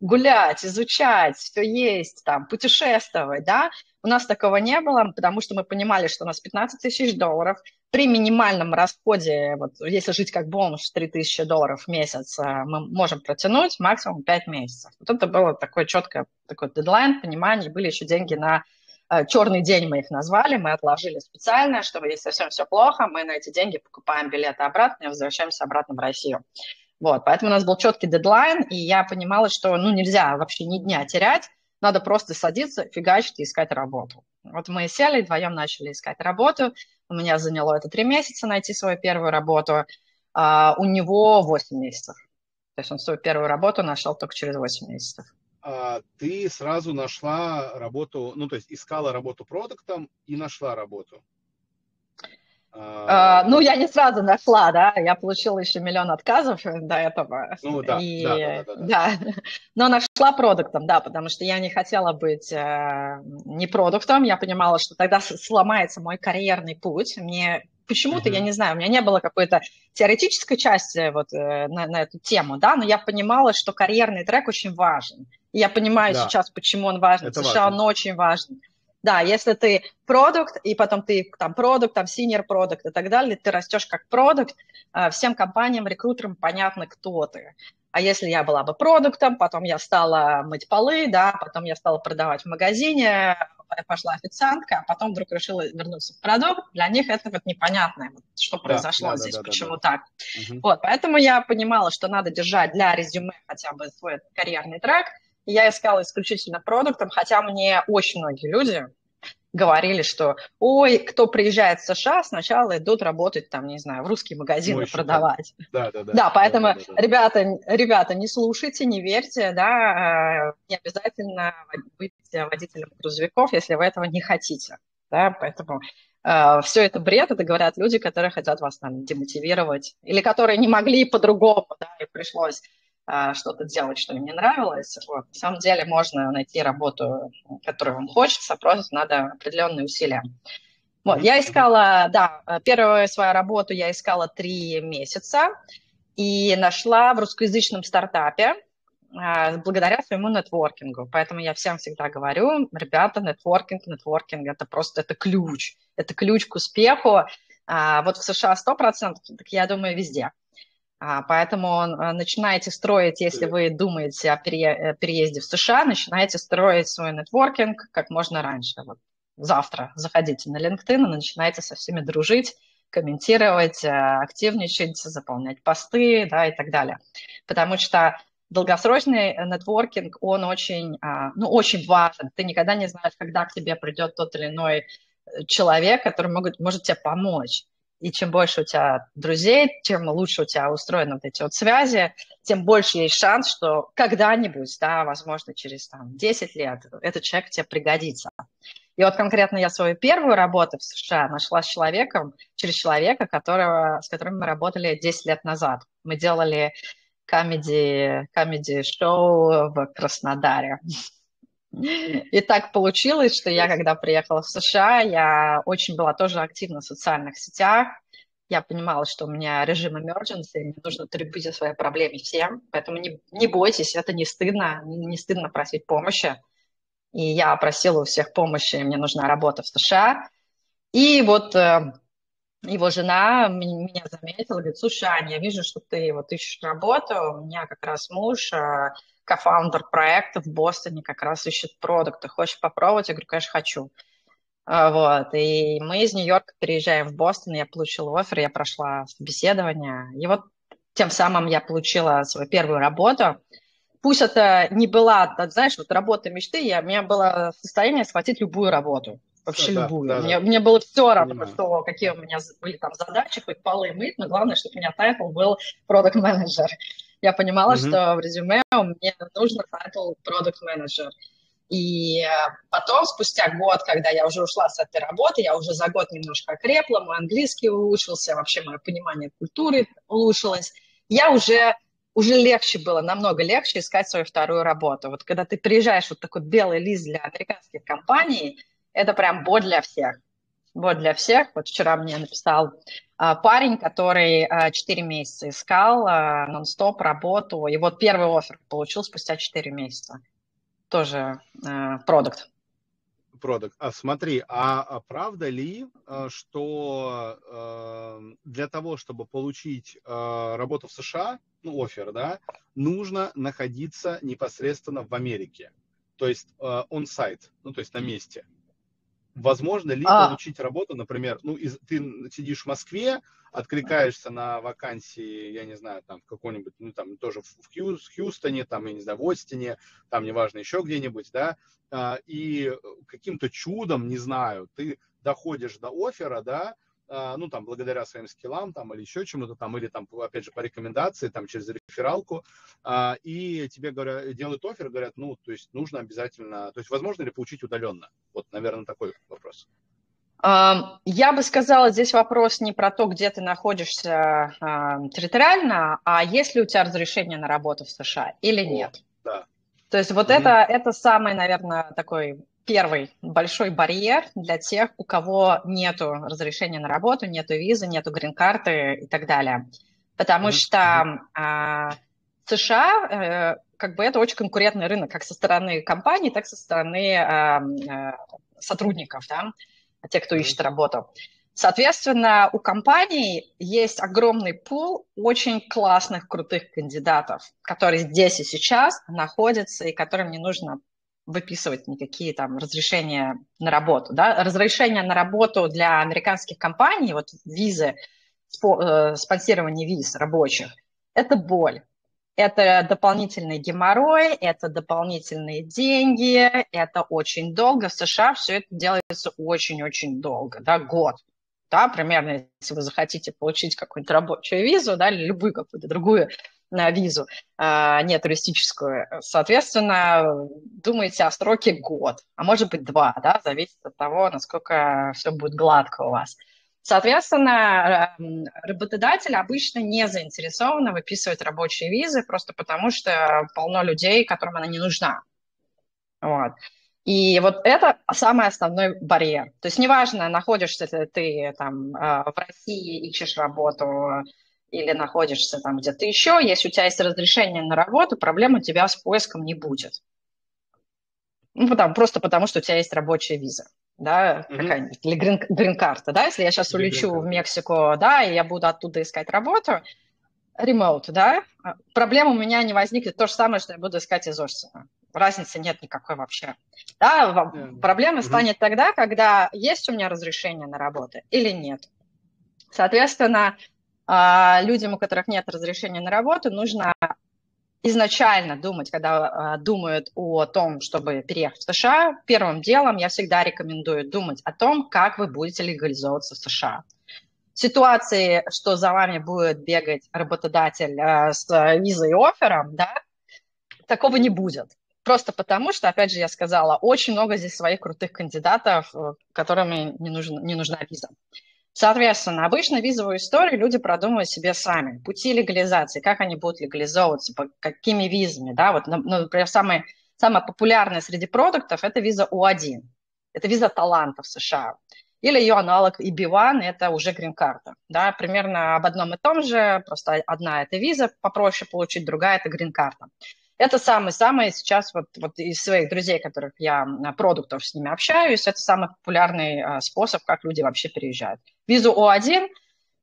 S2: гулять, изучать, все есть, там, путешествовать, да, у нас такого не было, потому что мы понимали, что у нас 15 тысяч долларов при минимальном расходе, вот если жить как бонус 3 тысячи долларов в месяц, э, мы можем протянуть максимум 5 месяцев. Вот это было такое четкое такой дедлайн, понимание, были еще деньги на э, черный день мы их назвали, мы отложили специально, чтобы если совсем все плохо, мы на эти деньги покупаем билеты обратно и возвращаемся обратно в Россию. Вот, поэтому у нас был четкий дедлайн, и я понимала, что ну, нельзя вообще ни дня терять, надо просто садиться, фигачить и искать работу. Вот мы сели, вдвоем начали искать работу. У меня заняло это три месяца найти свою первую работу. А у него 8 месяцев. То есть он свою первую работу нашел только через 8 месяцев.
S1: А ты сразу нашла работу, ну, то есть искала работу продуктом и нашла работу?
S2: А, ну, я не сразу нашла, да, я получила еще миллион отказов до этого.
S1: Ну, да,
S2: и,
S1: да, да, да, да.
S2: да. Но нашла продуктом, да, потому что я не хотела быть э, не продуктом, я понимала, что тогда сломается мой карьерный путь. Мне почему-то, mm-hmm. я не знаю, у меня не было какой-то теоретической части вот э, на, на эту тему, да, но я понимала, что карьерный трек очень важен. И я понимаю да. сейчас, почему он важен. Это США важно. он очень важен. Да, если ты продукт, и потом ты там продукт, там senior продукт и так далее, ты растешь как продукт, э, всем компаниям, рекрутерам понятно, кто ты. А если я была бы продуктом, потом я стала мыть полы, да, потом я стала продавать в магазине, пошла официантка, а потом вдруг решила вернуться в продукт, для них это вот непонятно, что произошло да, здесь, да, да, почему да, да. так. Угу. Вот, поэтому я понимала, что надо держать для резюме хотя бы свой карьерный трек, я искала исключительно продуктом, хотя мне очень многие люди говорили, что ой, кто приезжает в США, сначала идут работать там, не знаю, в русские магазины Мой продавать. Да, да, да. Да, поэтому, да, да, да. ребята, ребята, не слушайте, не верьте, да, э, не обязательно быть водителем грузовиков, если вы этого не хотите, да, поэтому э, все это бред, это говорят люди, которые хотят вас там демотивировать, или которые не могли по-другому, да, и пришлось что-то делать, что мне нравилось. Вот. На самом деле можно найти работу, которую вам хочется, просто надо определенные усилия. Вот, я искала, да, первую свою работу я искала три месяца и нашла в русскоязычном стартапе а, благодаря своему нетворкингу. Поэтому я всем всегда говорю, ребята, нетворкинг, нетворкинг – это просто это ключ. Это ключ к успеху. А, вот в США 100%, так я думаю, везде. А, поэтому а, начинаете строить, если вы думаете о э, переезде в США, начинаете строить свой нетворкинг как можно раньше. Вот завтра заходите на LinkedIn и начинаете со всеми дружить, комментировать, э, активничать, заполнять посты да, и так далее. Потому что долгосрочный нетворкинг, он очень, а, ну, очень важен. Ты никогда не знаешь, когда к тебе придет тот или иной э, человек, который может, может тебе помочь и чем больше у тебя друзей, тем лучше у тебя устроены вот эти вот связи, тем больше есть шанс, что когда-нибудь, да, возможно, через там, 10 лет этот человек тебе пригодится. И вот конкретно я свою первую работу в США нашла с человеком, через человека, которого, с которым мы работали 10 лет назад. Мы делали комедий, комедий-шоу в Краснодаре. И так получилось, что я, когда приехала в США, я очень была тоже активна в социальных сетях. Я понимала, что у меня режим emergency, мне нужно требовать о своей проблеме всем. Поэтому не, не бойтесь, это не стыдно, не стыдно просить помощи. И я просила у всех помощи, мне нужна работа в США. И вот э, его жена меня заметила, говорит, слушай, Аня, я вижу, что ты вот ищешь работу, у меня как раз муж э, кофаундер проекта в Бостоне как раз ищет продукты. Хочешь попробовать? Я говорю, конечно, хочу. А, вот. И мы из Нью-Йорка переезжаем в Бостон, я получила офер, я прошла собеседование. И вот тем самым я получила свою первую работу. Пусть это не была, знаешь, вот работа мечты, я, у меня было состояние схватить любую работу. Вообще да, любую. Да, мне, да. мне было все равно, что, какие у меня были там задачи, хоть полы мыть, но главное, чтобы у меня title был product manager я понимала, mm-hmm. что в резюме мне нужно title product manager. И э, потом, спустя год, когда я уже ушла с этой работы, я уже за год немножко окрепла, мой английский улучшился, вообще мое понимание культуры улучшилось, я уже, уже легче было, намного легче искать свою вторую работу. Вот когда ты приезжаешь, вот такой белый лист для американских компаний, это прям боль для всех. Боль для всех. Вот вчера мне написал а, парень, который 4 а, месяца искал а, нон-стоп работу, и вот первый офер получил спустя 4 месяца. Тоже продукт.
S1: Продукт. А смотри, а правда ли, что для того, чтобы получить работу в США, ну, офер, да, нужно находиться непосредственно в Америке? То есть он-сайт, ну, то есть на месте. Возможно ли а. получить работу, например, ну, из, ты сидишь в Москве, откликаешься на вакансии, я не знаю, там, в какой-нибудь, ну, там, тоже в Хью, Хьюстоне, там, я не знаю, в Остине, там, неважно, еще где-нибудь, да, а, и каким-то чудом, не знаю, ты доходишь до оффера, да, ну, там, благодаря своим скиллам, там, или еще чему-то, там, или, там, опять же, по рекомендации, там, через рефералку, а, и тебе говорят, делают офер, говорят, ну, то есть нужно обязательно, то есть возможно ли получить удаленно? Вот, наверное, такой вопрос.
S2: Я бы сказала, здесь вопрос не про то, где ты находишься территориально, а есть ли у тебя разрешение на работу в США или нет. да. То есть вот mm-hmm. это, это самый, наверное, такой первый большой барьер для тех, у кого нет разрешения на работу, нет визы, нет грин-карты и так далее. Потому mm-hmm. что а, США, э, как бы это очень конкурентный рынок, как со стороны компаний, так и со стороны а, а, сотрудников, да, тех, кто ищет работу. Соответственно, у компаний есть огромный пул очень классных, крутых кандидатов, которые здесь и сейчас находятся, и которым не нужно выписывать никакие там разрешения на работу. Да? Разрешение на работу для американских компаний, вот визы, э, спонсирование виз рабочих, это боль. Это дополнительный геморрой, это дополнительные деньги, это очень долго. В США все это делается очень-очень долго, да, год да, примерно, если вы захотите получить какую-нибудь рабочую визу, да, или любую какую-то другую на визу, а, не туристическую, соответственно, думаете о сроке год, а может быть два, да, зависит от того, насколько все будет гладко у вас. Соответственно, работодатель обычно не заинтересован выписывать рабочие визы, просто потому что полно людей, которым она не нужна. Вот. И вот это самый основной барьер. То есть неважно, находишься ты там а, в России, ищешь работу, или находишься там где-то еще, если у тебя есть разрешение на работу, проблем у тебя с поиском не будет. Ну, потому, просто потому, что у тебя есть рабочая виза, да, mm-hmm. какая-нибудь, или грин, грин-карта, да, если я сейчас или улечу в Мексику, да, и я буду оттуда искать работу, ремоут, да, проблем у меня не возникнет то же самое, что я буду искать из Остина разницы нет никакой вообще. Да, проблема станет тогда, когда есть у меня разрешение на работу или нет. Соответственно, а, людям, у которых нет разрешения на работу, нужно изначально думать, когда а, думают о том, чтобы переехать в США, первым делом я всегда рекомендую думать о том, как вы будете легализовываться в США. Ситуации, что за вами будет бегать работодатель а, с визой и оффером, да, такого не будет. Просто потому, что, опять же, я сказала, очень много здесь своих крутых кандидатов, э, которым не, нужна, не нужна виза. Соответственно, обычно визовую историю люди продумывают себе сами. Пути легализации, как они будут легализовываться, по какими визами. Да? Вот, ну, например, самое, самое популярное среди продуктов – это виза У1. Это виза таланта в США. Или ее аналог EB1 – это уже грин-карта. Да? Примерно об одном и том же, просто одна – это виза попроще получить, другая – это грин-карта. Это самый-самый сейчас вот, вот из своих друзей, которых я продуктов с ними общаюсь, это самый популярный а, способ, как люди вообще переезжают. Визу О1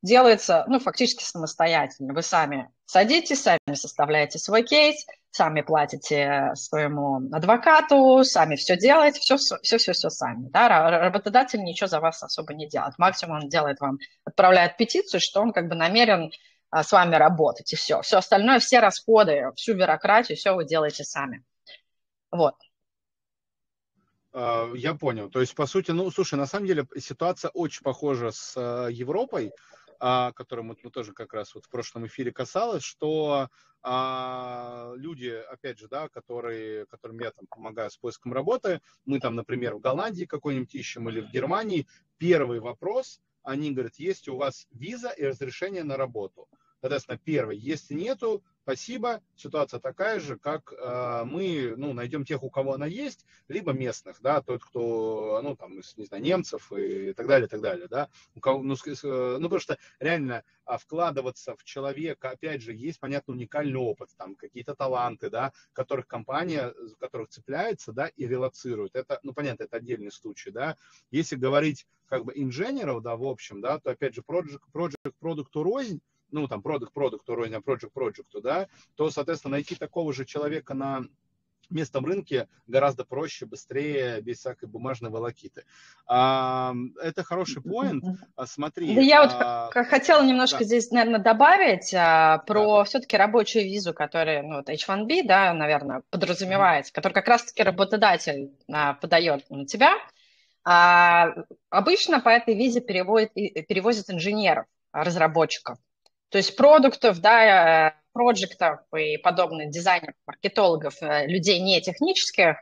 S2: делается, ну, фактически самостоятельно. Вы сами садитесь, сами составляете свой кейс, сами платите своему адвокату, сами все делаете, все-все-все сами. Да? Работодатель ничего за вас особо не делает. Максимум он делает вам, отправляет петицию, что он как бы намерен а, с вами работать, и все. Все остальное, все расходы, всю бюрократию, все вы делаете сами. Вот.
S1: А, я понял. То есть, по сути, ну, слушай, на самом деле ситуация очень похожа с а, Европой, которым мы, мы тоже как раз вот в прошлом эфире касалось, что а, люди, опять же, да, которые, которым я там помогаю с поиском работы, мы там, например, в Голландии какой-нибудь ищем или в Германии, первый вопрос, они говорят, есть у вас виза и разрешение на работу. Соответственно, первый, если нету, спасибо, ситуация такая же, как э, мы, ну, найдем тех, у кого она есть, либо местных, да, тот, кто, ну, там, не знаю, немцев и так далее, так далее, да, у кого, ну, ну, потому что реально а, вкладываться в человека, опять же, есть, понятно, уникальный опыт, там, какие-то таланты, да, которых компания, за которых цепляется, да, и релацирует, это, ну, понятно, это отдельный случай, да, если говорить, как бы, инженеров, да, в общем, да, то, опять же, project, project продукту рознь, ну, там, продукт продукту, уровня project проекту, да, то, соответственно, найти такого же человека на местном рынке гораздо проще, быстрее, без всякой бумажной волокиты. А, это хороший поинт. А, смотри.
S2: Да я а, вот хотела немножко да. здесь, наверное, добавить а, про да. все-таки рабочую визу, которая, ну, вот H1B, да, наверное, подразумевается, который как раз-таки работодатель а, подает на тебя. А, обычно по этой визе переводят, перевозят инженеров, разработчиков. То есть продуктов, да, э, проектов и подобных дизайнеров, маркетологов, э, людей не технических,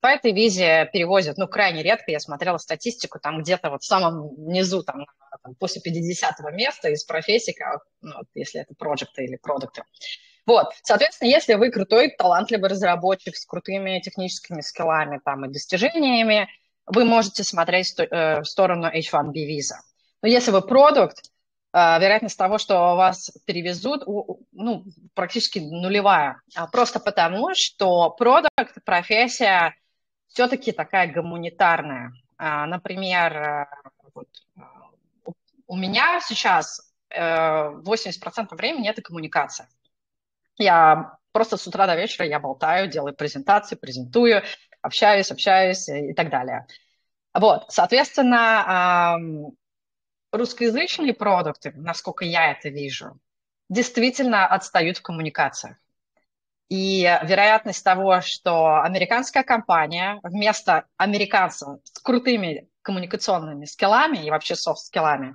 S2: по этой визе перевозят, ну, крайне редко, я смотрела статистику, там где-то вот в самом низу, там, там после 50-го места из профессий, ну, если это проекты или продукты. Вот, соответственно, если вы крутой, талантливый разработчик с крутыми техническими скиллами там, и достижениями, вы можете смотреть э, в сторону H1B виза. Но если вы продукт, вероятность того, что вас перевезут, ну, практически нулевая. А просто потому, что продукт, профессия все-таки такая гуманитарная. Например, вот, у меня сейчас 80% времени это коммуникация. Я просто с утра до вечера я болтаю, делаю презентации, презентую, общаюсь, общаюсь и так далее. Вот, соответственно, русскоязычные продукты, насколько я это вижу, действительно отстают в коммуникациях. И вероятность того, что американская компания вместо американца с крутыми коммуникационными скиллами и вообще софт-скиллами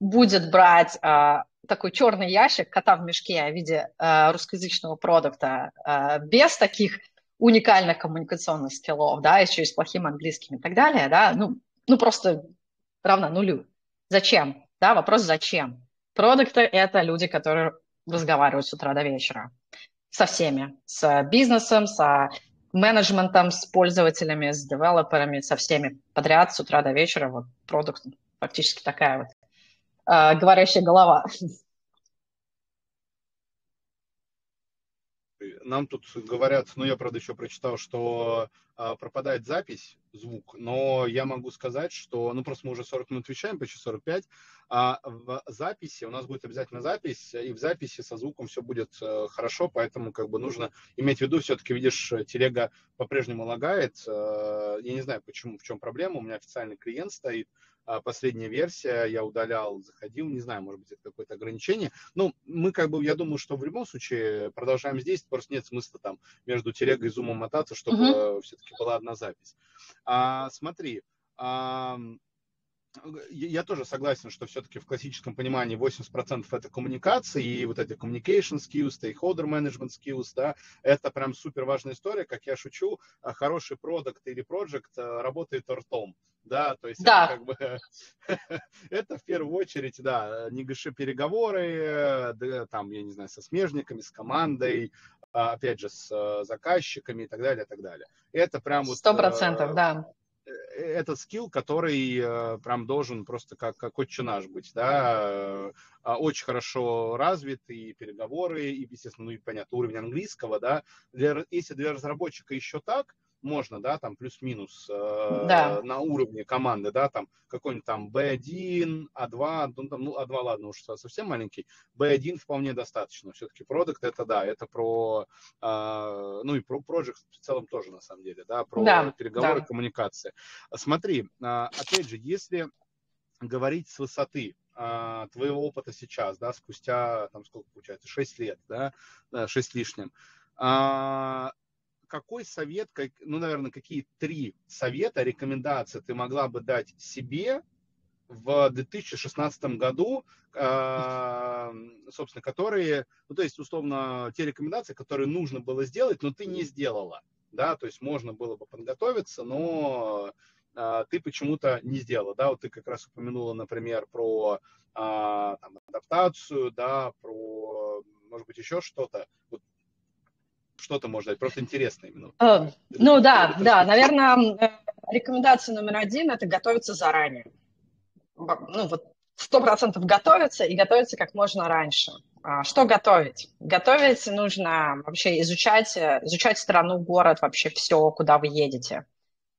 S2: будет брать э, такой черный ящик кота в мешке в виде э, русскоязычного продукта э, без таких уникальных коммуникационных скиллов, да, еще и с плохим английским и так далее, да, ну, ну просто равно нулю. Зачем? Да, вопрос зачем? Продукты – это люди, которые разговаривают с утра до вечера со всеми, с бизнесом, с менеджментом, с пользователями, с девелоперами, со всеми подряд с утра до вечера. Вот продукт фактически такая вот э, говорящая голова.
S1: Нам тут говорят, ну я, правда, еще прочитал, что а, пропадает запись, звук, но я могу сказать, что, ну просто мы уже 40 минут вещаем, почти 45, а в записи, у нас будет обязательно запись, и в записи со звуком все будет э, хорошо, поэтому как бы нужно иметь в виду, все-таки, видишь, телега по-прежнему лагает, э, я не знаю, почему, в чем проблема, у меня официальный клиент стоит, последняя версия, я удалял, заходил, не знаю, может быть, это какое-то ограничение. Ну, мы как бы, я думаю, что в любом случае продолжаем здесь, просто нет смысла там между телегой и зумом мотаться, чтобы uh-huh. все-таки была одна запись. А, смотри, а, я тоже согласен, что все-таки в классическом понимании 80% это коммуникации, и вот эти communication skills, stakeholder management skills, да, это прям супер важная история, как я шучу, а хороший продукт или проект а, работает ртом, да, то есть
S2: да.
S1: это как бы, это в первую очередь, да, негаши переговоры, да, там, я не знаю, со смежниками, с командой, а, опять же, с заказчиками и так далее, и так далее. Это прям вот...
S2: Сто процентов, да
S1: Э, этот скилл, который э, прям должен просто как, как отче наш быть, да, э, а, очень хорошо развит и переговоры, и, естественно, ну и понятно, уровень английского, да, для, если для разработчика еще так, можно, да, там плюс-минус э, да. на уровне команды, да, там какой-нибудь там B1, А2, ну, там, ну, А2, ладно, уж совсем маленький, B1 вполне достаточно. Все-таки продукт это, да, это про, э, ну и про project в целом тоже, на самом деле, да, про да, переговоры, да. коммуникация. Смотри, э, опять же, если говорить с высоты, э, твоего опыта сейчас, да, спустя, там, сколько получается, 6 лет, да, 6 лишним, какой совет, как, ну, наверное, какие три совета, рекомендации ты могла бы дать себе в 2016 году, э, собственно, которые, ну, то есть, условно, те рекомендации, которые нужно было сделать, но ты не сделала, да, то есть можно было бы подготовиться, но э, ты почему-то не сделала, да, вот ты как раз упомянула, например, про э, там, адаптацию, да, про, может быть, еще что-то, вот что-то может дать? Просто интересно именно.
S2: Uh, ну да, да, наверное, э, рекомендация номер один – это готовиться заранее. Ну вот сто процентов готовиться и готовиться как можно раньше. А, что готовить? Готовить нужно вообще изучать, э, изучать страну, город, вообще все, куда вы едете.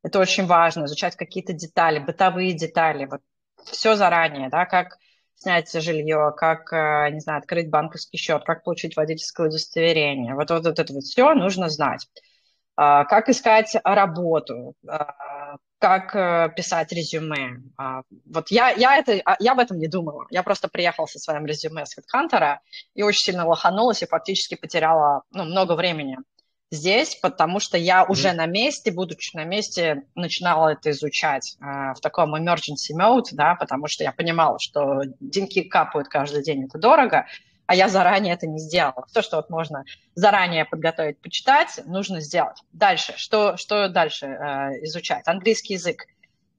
S2: Это очень важно, изучать какие-то детали, бытовые детали, вот все заранее, да, как снять жилье, как, э, не знаю, открыть банковский счет, как получить водительское удостоверение. Вот, вот, вот это вот все нужно знать. А, как искать работу, а, как э, писать резюме. А, вот я, я, это, я об этом не думала. Я просто приехала со своим резюме с HeadHunter и очень сильно лоханулась и фактически потеряла ну, много времени здесь, потому что я уже mm-hmm. на месте, будучи на месте, начинала это изучать э, в таком emergency mode, да, потому что я понимала, что деньги капают каждый день, это дорого, а я заранее это не сделала. Все, что вот можно заранее подготовить, почитать, нужно сделать. Дальше, что, что дальше э, изучать? Английский язык.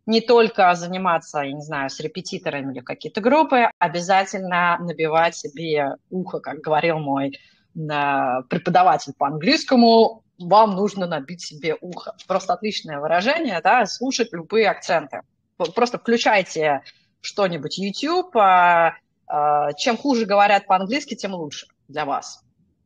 S2: Не только заниматься, я не знаю, с репетиторами или какие-то группы, обязательно набивать себе ухо, как говорил мой преподаватель по английскому, вам нужно набить себе ухо. Просто отличное выражение, да, слушать любые акценты. Просто включайте что-нибудь YouTube, а, а, чем хуже говорят по-английски, тем лучше для вас.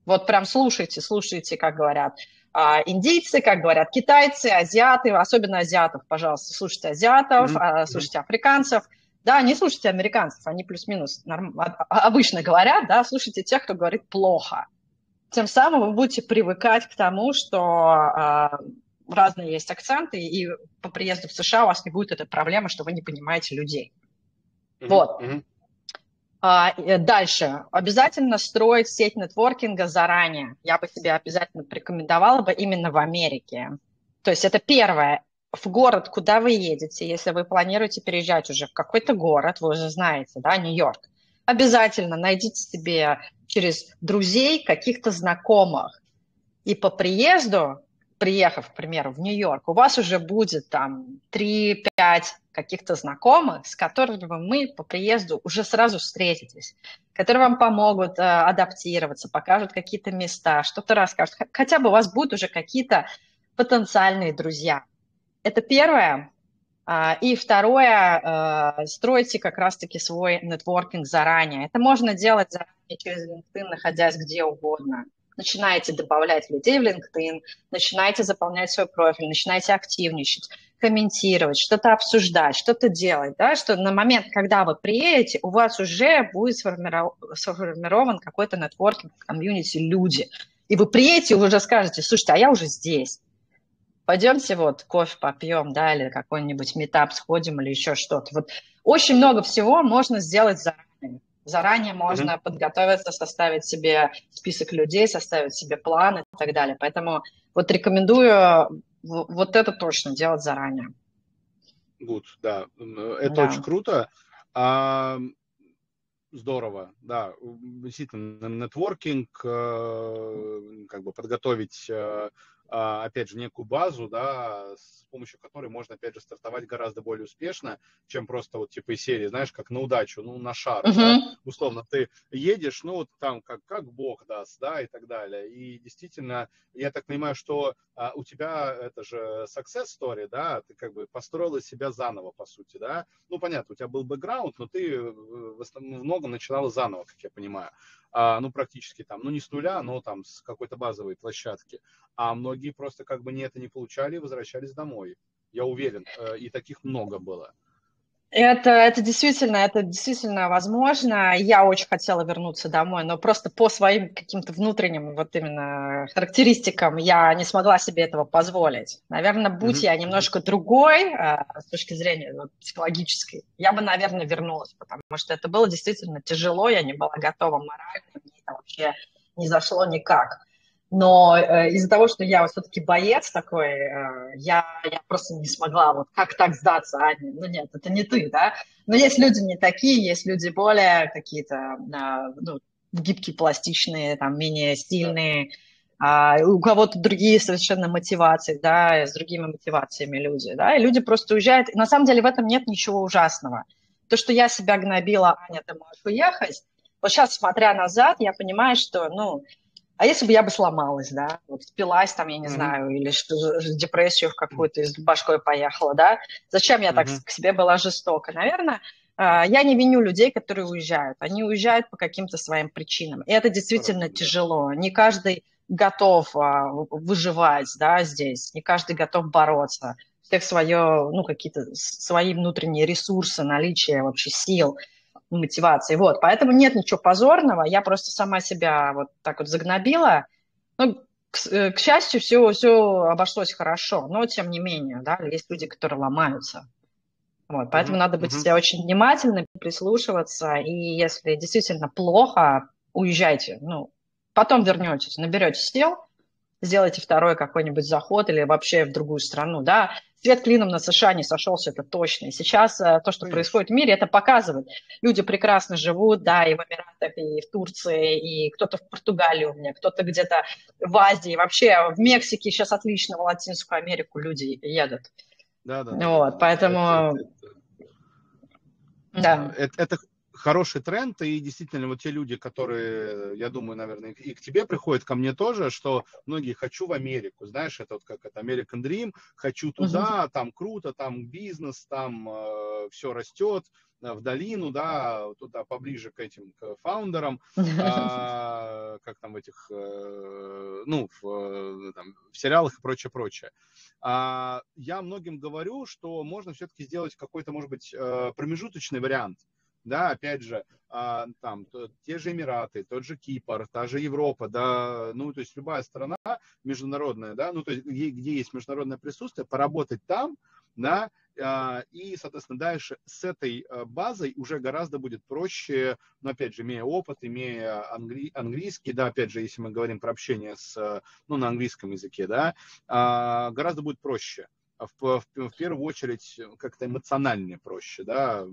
S2: Вот прям слушайте, слушайте, как говорят. а, индийцы, как говорят китайцы, азиаты, особенно азиатов, пожалуйста, слушайте азиатов, mm-hmm. слушайте африканцев. Да, не слушайте американцев, они плюс-минус норм... обычно говорят, да, слушайте тех, кто говорит плохо. Тем самым вы будете привыкать к тому, что разные есть акценты, и по приезду в США у вас не будет этой проблемы, что вы не понимаете людей. Mm-hmm. Вот. Mm-hmm. А, э, дальше. Обязательно строить сеть нетворкинга заранее. Я бы себе обязательно порекомендовала бы именно в Америке. То есть это первое. В город, куда вы едете, если вы планируете переезжать уже в какой-то город, вы уже знаете, да, Нью-Йорк, обязательно найдите себе через друзей каких-то знакомых. И по приезду приехав, к примеру, в Нью-Йорк, у вас уже будет там 3-5 каких-то знакомых, с которыми мы по приезду уже сразу встретитесь, которые вам помогут э, адаптироваться, покажут какие-то места, что-то расскажут. Хотя бы у вас будут уже какие-то потенциальные друзья. Это первое. А, и второе, э, стройте как раз-таки свой нетворкинг заранее. Это можно делать заранее через LinkedIn, находясь где угодно начинаете добавлять людей в LinkedIn, начинаете заполнять свой профиль, начинаете активничать, комментировать, что-то обсуждать, что-то делать, да, что на момент, когда вы приедете, у вас уже будет сформирован какой-то нетворкинг, комьюнити, люди. И вы приедете, вы уже скажете, слушайте, а я уже здесь. Пойдемте вот кофе попьем, да, или какой-нибудь метап сходим, или еще что-то. Вот очень много всего можно сделать заранее. Заранее можно mm-hmm. подготовиться, составить себе список людей, составить себе план и так далее. Поэтому вот рекомендую вот это точно делать заранее.
S1: Good, да. Это да. очень круто. А, здорово, да. Действительно, нетворкинг, э, как бы подготовить э, опять же, некую базу, да, с помощью которой можно, опять же, стартовать гораздо более успешно, чем просто вот типа из серии, знаешь, как на удачу, ну, на шар, uh-huh. да? условно, ты едешь, ну, вот там, как, как Бог даст, да, и так далее. И действительно, я так понимаю, что а, у тебя это же success story, да, ты как бы построила себя заново, по сути, да. Ну, понятно, у тебя был бэкграунд, но ты э, в основном многом начинала заново, как я понимаю а, ну, практически там, ну, не с нуля, но там с какой-то базовой площадки. А многие просто как бы не это не получали и возвращались домой. Я уверен, э, и таких много было.
S2: Это, это действительно, это действительно возможно. Я очень хотела вернуться домой, но просто по своим каким-то внутренним вот именно характеристикам я не смогла себе этого позволить. Наверное, будь mm-hmm. я немножко другой а, с точки зрения вот, психологической, я бы, наверное, вернулась, потому что это было действительно тяжело, я не была готова морально, мне это вообще не зашло никак. Но э, из-за того, что я все-таки боец такой, э, я, я просто не смогла вот как так сдаться, Аня. Ну нет, это не ты, да? Но есть люди не такие, есть люди более какие-то э, ну, гибкие, пластичные, там, менее стильные, а у кого-то другие совершенно мотивации, да, с другими мотивациями люди, да, и люди просто уезжают. И на самом деле в этом нет ничего ужасного. То, что я себя гнобила, Аня, ты можешь уехать, вот сейчас, смотря назад, я понимаю, что, ну, а если бы я бы сломалась, да, вот спилась там, я не mm-hmm. знаю, или что, депрессию в какую-то из башкой поехала, да, зачем я mm-hmm. так к себе была жестока? Наверное, а, я не виню людей, которые уезжают. Они уезжают по каким-то своим причинам. И это действительно Хорошо. тяжело. Не каждый готов а, выживать, да, здесь. Не каждый готов бороться. У всех свое, ну, какие-то свои внутренние ресурсы, наличие вообще сил мотивации. Вот, поэтому нет ничего позорного. Я просто сама себя вот так вот загнобила. Ну, к, э, к счастью, все, все обошлось хорошо, но тем не менее, да, есть люди, которые ломаются. Вот, поэтому mm-hmm. надо быть mm-hmm. очень внимательным, прислушиваться, и если действительно плохо, уезжайте, ну, потом вернетесь, наберете сил, сделайте второй какой-нибудь заход или вообще в другую страну, да, свет клином на США не сошелся, это точно. И сейчас э, то, что происходит в мире, это показывает. Люди прекрасно живут, да, и в Эмиратах, и в Турции, и кто-то в Португалии у меня, кто-то где-то в Азии, вообще в Мексике сейчас отлично в Латинскую Америку люди едут. Да, да. Вот, поэтому... Это,
S1: это, да. это, это хороший тренд, и действительно вот те люди, которые, я думаю, наверное, и к тебе приходят, ко мне тоже, что многие хочу в Америку, знаешь, это вот как это American Dream, хочу туда, uh-huh. там круто, там бизнес, там э, все растет, э, в долину, да, туда поближе к этим к фаундерам, а, как там в этих, э, ну, в, э, там, в сериалах и прочее, прочее. А, я многим говорю, что можно все-таки сделать какой-то, может быть, промежуточный вариант да, опять же, а, там, те же Эмираты, тот же Кипр, та же Европа, да, ну, то есть любая страна международная, да, ну, то есть где, где есть международное присутствие, поработать там, да, а, и, соответственно, дальше с этой а, базой уже гораздо будет проще, но, опять же, имея опыт, имея англи, английский, да, опять же, если мы говорим про общение с, ну, на английском языке, да, гораздо будет проще. В, в, в первую очередь как-то эмоциональнее проще, да,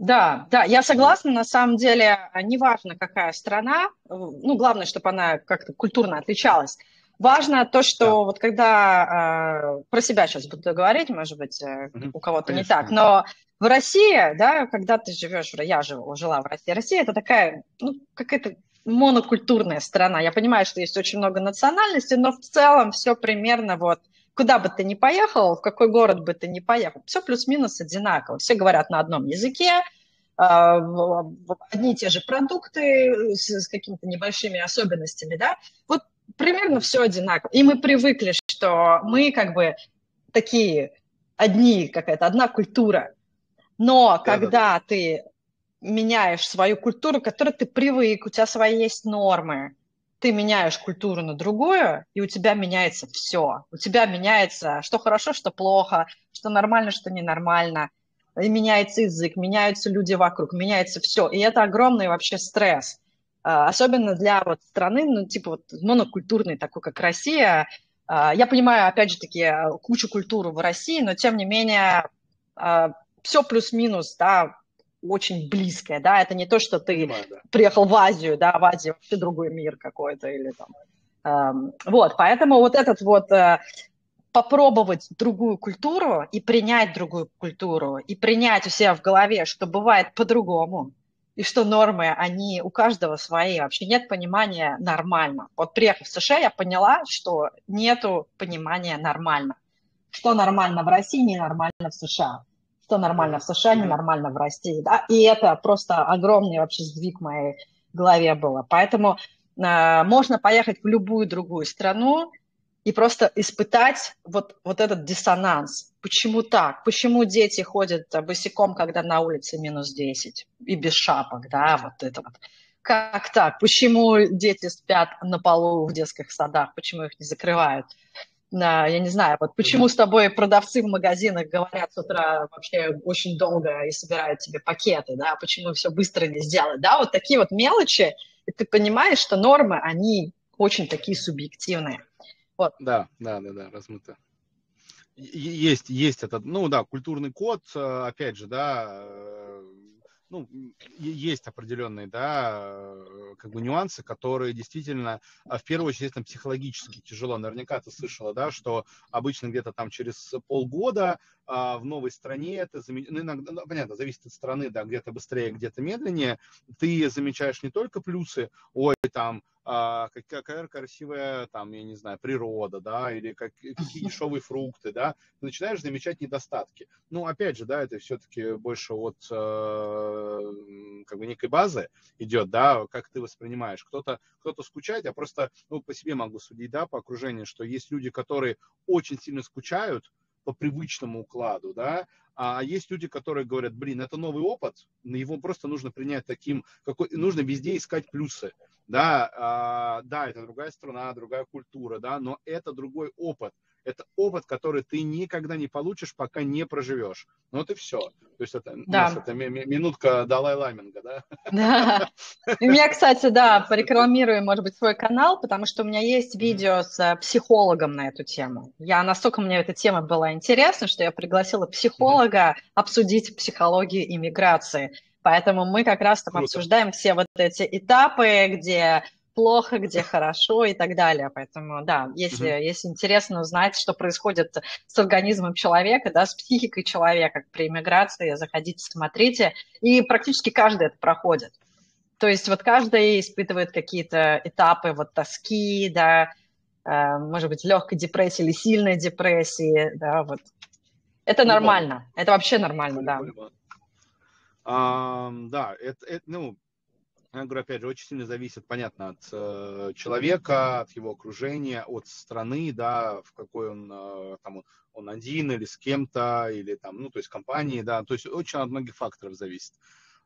S2: да, да, я согласна, на самом деле, неважно, какая страна, ну, главное, чтобы она как-то культурно отличалась. Важно то, что да. вот когда э, про себя сейчас буду говорить, может быть, э, у кого-то не так, но в России, да, когда ты живешь, я жила, жила в России, Россия это такая, ну, какая-то монокультурная страна. Я понимаю, что есть очень много национальностей, но в целом все примерно вот куда бы ты ни поехал, в какой город бы ты ни поехал, все плюс-минус одинаково. Все говорят на одном языке, а, одни и те же продукты с, какими-то небольшими особенностями, да, вот примерно все одинаково. И мы привыкли, что мы как бы такие одни, какая-то одна культура. Но да, когда да. ты меняешь свою культуру, к которой ты привык, у тебя свои есть нормы, ты меняешь культуру на другую, и у тебя меняется все. У тебя меняется, что хорошо, что плохо, что нормально, что ненормально. И меняется язык, меняются люди вокруг, меняется все. И это огромный вообще стресс. А, особенно для вот страны, ну, типа вот монокультурной, такой как Россия. А, я понимаю, опять же таки, кучу культуры в России, но тем не менее а, все плюс-минус, да, очень близкое, да, это не то, что ты Понимаю, да. приехал в Азию, да, в Азии вообще другой мир какой-то или там, эм, вот, поэтому вот этот вот э, попробовать другую культуру и принять другую культуру, и принять у себя в голове, что бывает по-другому, и что нормы, они у каждого свои, вообще нет понимания нормально. Вот приехав в США, я поняла, что нету понимания нормально. Что нормально в России, ненормально в США что нормально в США, ненормально в России. Да? И это просто огромный вообще сдвиг в моей голове было. Поэтому э, можно поехать в любую другую страну и просто испытать вот, вот этот диссонанс. Почему так? Почему дети ходят босиком, когда на улице минус 10 и без шапок, да, вот это вот. Как так? Почему дети спят на полу в детских садах? Почему их не закрывают? Я не знаю, вот почему с тобой продавцы в магазинах говорят с утра вообще очень долго и собирают тебе пакеты, да, почему все быстро не сделать, да, вот такие вот мелочи, и ты понимаешь, что нормы, они очень такие субъективные.
S1: Вот. Да, да, да, да, размыто. Есть, есть этот, ну да, культурный код, э, опять же, да, э, ну, есть определенные, да, э, как бы нюансы, которые действительно, а, в первую очередь, там психологически тяжело. Наверняка ты слышала, да, что обычно где-то там через полгода а, в новой стране это, ну, иногда, ну, понятно, зависит от страны, да, где-то быстрее, где-то медленнее, ты замечаешь не только плюсы, ой, там, какая красивая, там, я не знаю, природа, да, или как, какие дешевые фрукты, да, ты начинаешь замечать недостатки. Ну, опять же, да, это все-таки больше от э, как бы некой базы идет, да, как ты воспринимаешь. Кто-то кто скучает, я просто, ну, по себе могу судить, да, по окружению, что есть люди, которые очень сильно скучают, по привычному укладу, да, а есть люди, которые говорят, блин, это новый опыт, его просто нужно принять таким, какой, нужно везде искать плюсы, да, а, да, это другая страна, другая культура, да, но это другой опыт, это опыт, который ты никогда не получишь, пока не проживешь. Ну вот и все. То есть это, да. нас, это минутка Далай Ламинга, да?
S2: Да. У меня, кстати, да, порекламирую, может быть, свой канал, потому что у меня есть видео с э, психологом на эту тему. Я настолько мне эта тема была интересна, что я пригласила психолога обсудить психологию иммиграции. Поэтому мы как раз там Круто. обсуждаем все вот эти этапы, где плохо, где хорошо и так далее. Поэтому, да, если, mm-hmm. если интересно узнать, что происходит с организмом человека, да, с психикой человека при иммиграции, заходите, смотрите. И практически каждый это проходит. То есть вот каждый испытывает какие-то этапы вот тоски, да, э, может быть, легкой депрессии или сильной депрессии, да, вот. Это нормально, это вообще нормально, да.
S1: А, да, это, это, ну, я говорю, опять же, очень сильно зависит, понятно, от э, человека, от его окружения, от страны, да, в какой он, э, там, он один или с кем-то, или там, ну, то есть компании, да, то есть очень от многих факторов зависит.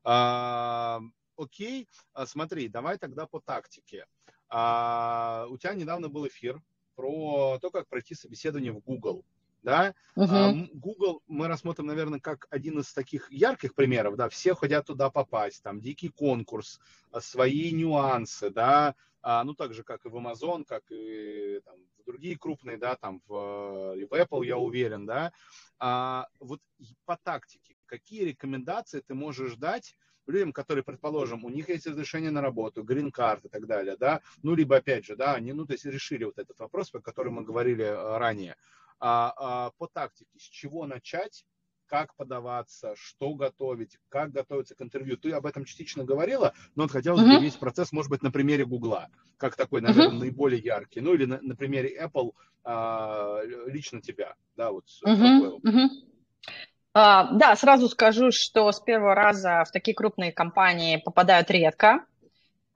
S1: А, окей, а, смотри, давай тогда по тактике. А, у тебя недавно был эфир про то, как пройти собеседование в Google да. Uh-huh. Google мы рассмотрим, наверное, как один из таких ярких примеров, да, все хотят туда попасть, там дикий конкурс, а, свои нюансы, да, а, ну, так же, как и в Amazon, как и там, в другие крупные, да, там в, и в Apple, я уверен, да, а, вот по тактике, какие рекомендации ты можешь дать людям, которые, предположим, у них есть разрешение на работу, грин-карт и так далее, да, ну, либо, опять же, да, они, ну, то есть решили вот этот вопрос, по которому мы говорили а, ранее, а, а, по тактике, с чего начать, как подаваться, что готовить, как готовиться к интервью. Ты об этом частично говорила, но вот хотелось uh-huh. бы весь процесс, может быть, на примере Гугла, как такой, наверное, uh-huh. наиболее яркий. Ну или на, на примере Apple а, лично тебя, да, вот. Uh-huh. Uh-huh.
S2: Uh, да, сразу скажу, что с первого раза в такие крупные компании попадают редко,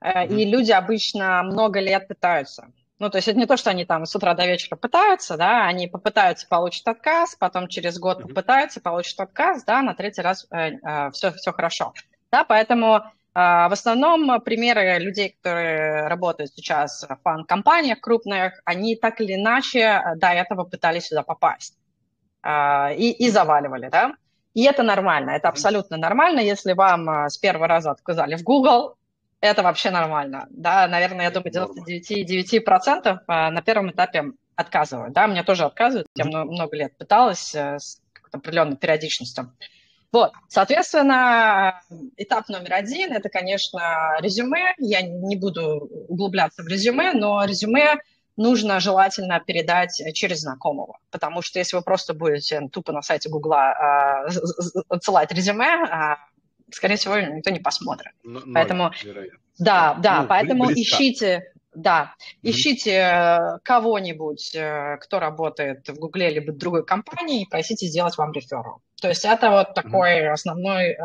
S2: uh-huh. и люди обычно много лет пытаются. Ну, то есть это не то, что они там с утра до вечера пытаются, да, они попытаются, получить отказ, потом через год попытаются, получат отказ, да, на третий раз э, э, все, все хорошо. Да, поэтому э, в основном примеры людей, которые работают сейчас в фан-компаниях крупных, они так или иначе э, до этого пытались сюда попасть э, и, и заваливали, да. И это нормально, это абсолютно нормально, если вам э, с первого раза отказали в Google, это вообще нормально. Да, наверное, я думаю, 99,9% а, на первом этапе отказывают. Да, мне тоже отказывают. Я много лет пыталась э, с определенной периодичностью. Вот, соответственно, этап номер один – это, конечно, резюме. Я не буду углубляться в резюме, но резюме нужно желательно передать через знакомого, потому что если вы просто будете тупо на сайте Гугла э, отсылать резюме, а, скорее всего, никто не посмотрит. Но, поэтому, да, да, ну, поэтому близко. ищите, да, mm-hmm. ищите э, кого-нибудь, э, кто работает в Гугле либо в другой компании, и просите сделать вам реферал. То есть это вот такой mm-hmm. основной э,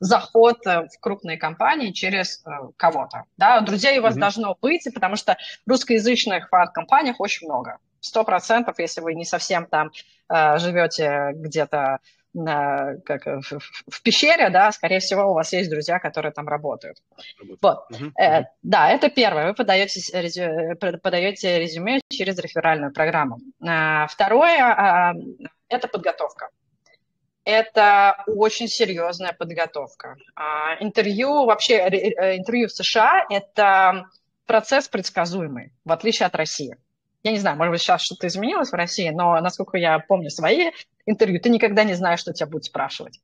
S2: заход в крупные компании через кого-то. Да, друзей у вас mm-hmm. должно быть, потому что русскоязычных в компаниях очень много. Сто процентов, если вы не совсем там живете где-то как, в, в пещере, да, скорее всего, у вас есть друзья, которые там работают. работают. Вот. Угу. Э, да, это первое. Вы подаете, резю, подаете резюме через реферальную программу. А, второе а, – это подготовка. Это очень серьезная подготовка. А, интервью, вообще э, интервью в США – это процесс предсказуемый, в отличие от России я не знаю, может быть, сейчас что-то изменилось в России, но, насколько я помню свои интервью, ты никогда не знаешь, что тебя будут спрашивать.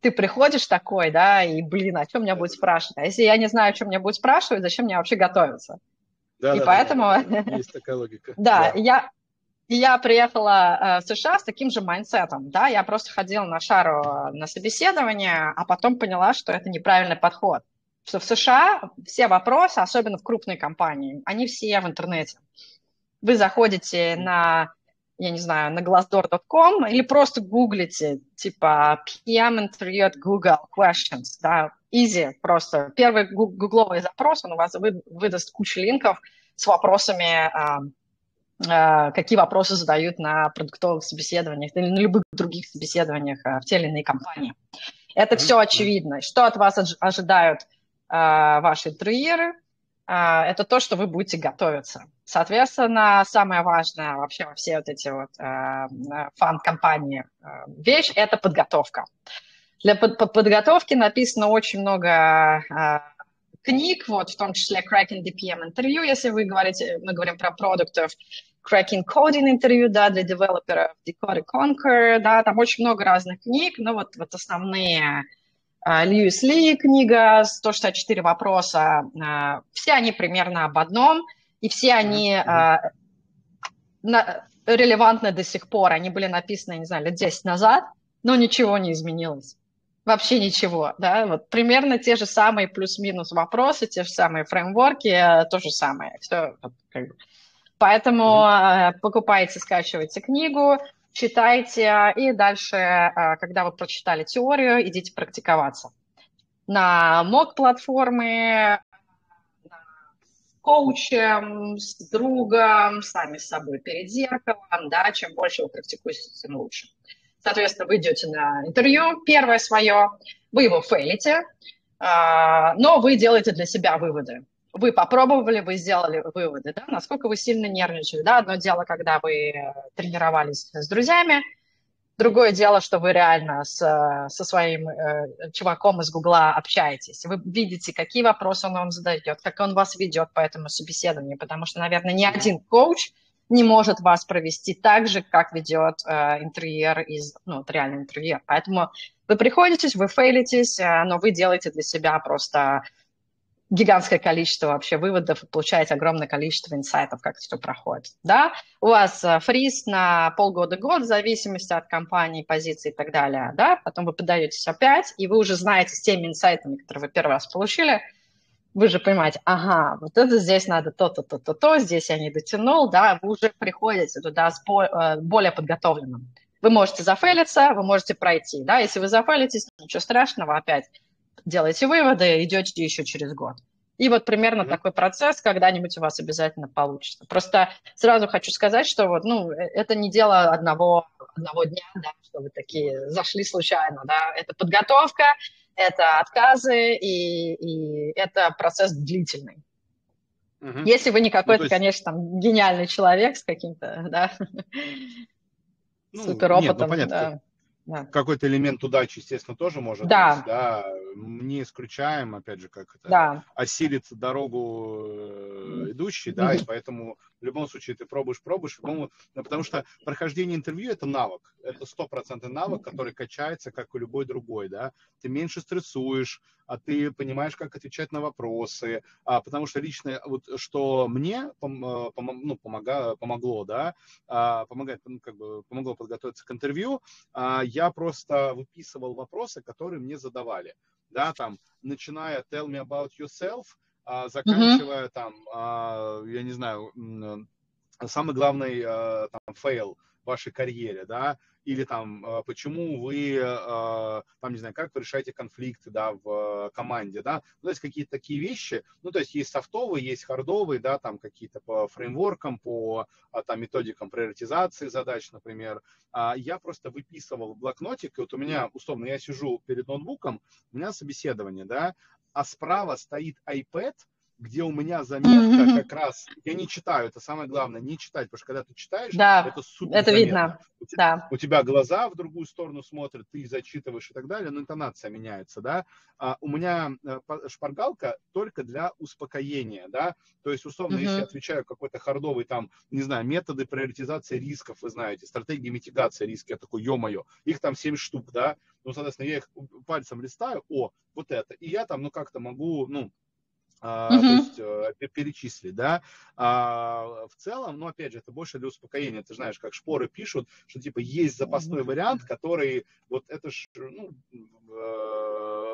S2: Ты приходишь такой, да, и, блин, а что меня будет спрашивать? А если я не знаю, о чем меня будет спрашивать, зачем мне вообще готовиться? Да, и да, поэтому... Да, есть такая логика. Да, да. я, я приехала э, в США с таким же mindset ом, да, я просто ходила на шару э, на собеседование, а потом поняла, что это неправильный подход. Что в США все вопросы, особенно в крупной компании, они все в интернете вы заходите на, я не знаю, на glassdoor.com или просто гуглите, типа PM interview at Google questions, да, easy просто. Первый гугловый запрос, он у вас вы, выдаст кучу линков с вопросами, а, а, какие вопросы задают на продуктовых собеседованиях или на любых других собеседованиях а, в те или иные компании. Это все очевидно. Что от вас ожидают ваши интервьюеры, это то, что вы будете готовиться. Соответственно, самое важное вообще во все вот эти вот а, фан-компании а, вещь – это подготовка. Для под подготовки написано очень много книг, вот в том числе Cracking DPM интервью, если вы говорите, мы говорим про продуктов, Cracking Coding интервью, да, для девелоперов, Decode Conquer, да, там очень много разных книг, но вот, вот основные Льюис Ли книга «164 вопроса». Все они примерно об одном, и все они релевантны до сих пор. Они были написаны, не знаю, лет 10 назад, но ничего не изменилось. Вообще ничего, да, вот примерно те же самые плюс-минус вопросы, те же самые фреймворки, э, то же самое. Все. Поэтому покупайте, скачивайте книгу, читайте, и дальше, э, когда вы прочитали теорию, идите практиковаться. На МОК-платформы, с коучем, с другом, сами с собой перед зеркалом, да, чем больше вы практикуете, тем лучше. Соответственно, вы идете на интервью, первое свое, вы его фейлите, а, но вы делаете для себя выводы. Вы попробовали, вы сделали выводы, да, насколько вы сильно нервничали. Да? Одно дело, когда вы тренировались с друзьями, другое дело, что вы реально с, со своим э, чуваком из Гугла общаетесь. Вы видите, какие вопросы он вам задает, как он вас ведет по этому собеседованию, потому что, наверное, ни один коуч – не может вас провести так же, как ведет э, интерьер из, ну, реальный интерьер. Поэтому вы приходите, вы фейлитесь, э, но вы делаете для себя просто гигантское количество вообще выводов и получаете огромное количество инсайтов, как все проходит. Да? У вас э, фриз на полгода-год в зависимости от компании, позиции и так далее. Да? Потом вы подаетесь опять, и вы уже знаете с теми инсайтами, которые вы первый раз получили – вы же понимаете, ага, вот это здесь надо то-то, то-то, то, здесь я не дотянул, да, вы уже приходите туда с э, более подготовленным. Вы можете зафейлиться, вы можете пройти, да, если вы зафейлитесь, ничего страшного, опять делаете выводы, идете еще через год. И вот примерно mm-hmm. такой процесс когда-нибудь у вас обязательно получится. Просто сразу хочу сказать, что вот, ну, э, это не дело одного, одного дня, да, что вы такие зашли случайно, да, это подготовка, это отказы, и, и это процесс длительный. Угу. Если вы не какой-то, ну, есть... конечно, там гениальный человек с каким-то, да, ну, суперопытом. Нет, ну,
S1: да. Да. Какой-то элемент удачи, естественно, тоже может да. быть, да. Не исключаем, опять же, как это да. осилит дорогу э, идущий, да, и поэтому в любом случае ты пробуешь, пробуешь, ну, потому что прохождение интервью это навык, это стопроцентный навык, который качается, как и любой другой, да. Ты меньше стрессуешь, а ты понимаешь, как отвечать на вопросы, а, потому что лично вот что мне пом, э, пом, ну, помога, помогло, да, а, помогает, ну, как бы помогло подготовиться к интервью, а, я просто выписывал вопросы, которые мне задавали, да, там, начиная tell me about yourself, заканчивая mm-hmm. там, а, я не знаю, самый главный а, там fail в вашей карьере, да, или там, э, почему вы, э, там, не знаю, как вы решаете конфликты, да, в команде, да, ну, то есть какие-то такие вещи, ну, то есть есть софтовые, есть хардовые, да, там какие-то по фреймворкам, по а, там методикам приоритизации задач, например, а я просто выписывал блокнотик, и вот у меня, условно, я сижу перед ноутбуком, у меня собеседование, да, а справа стоит iPad, где у меня заметка mm-hmm. как раз, я не читаю, это самое главное, не читать, потому что когда ты читаешь,
S2: да, это супер Это заметно. видно,
S1: у тебя,
S2: да.
S1: У тебя глаза в другую сторону смотрят, ты зачитываешь и так далее, но интонация меняется, да. А у меня э, шпаргалка только для успокоения, да, то есть, условно, mm-hmm. если я отвечаю какой-то хардовый там, не знаю, методы приоритизации рисков, вы знаете, стратегии митигации риска, я такой, ё-моё, их там 7 штук, да, ну, соответственно, я их пальцем листаю, о, вот это, и я там, ну, как-то могу, ну, Uh-huh. то есть э, перечислить, да. А, в целом, ну, опять же, это больше для успокоения. Ты знаешь, как шпоры пишут, что, типа, есть запасной вариант, который, вот это ж, ну,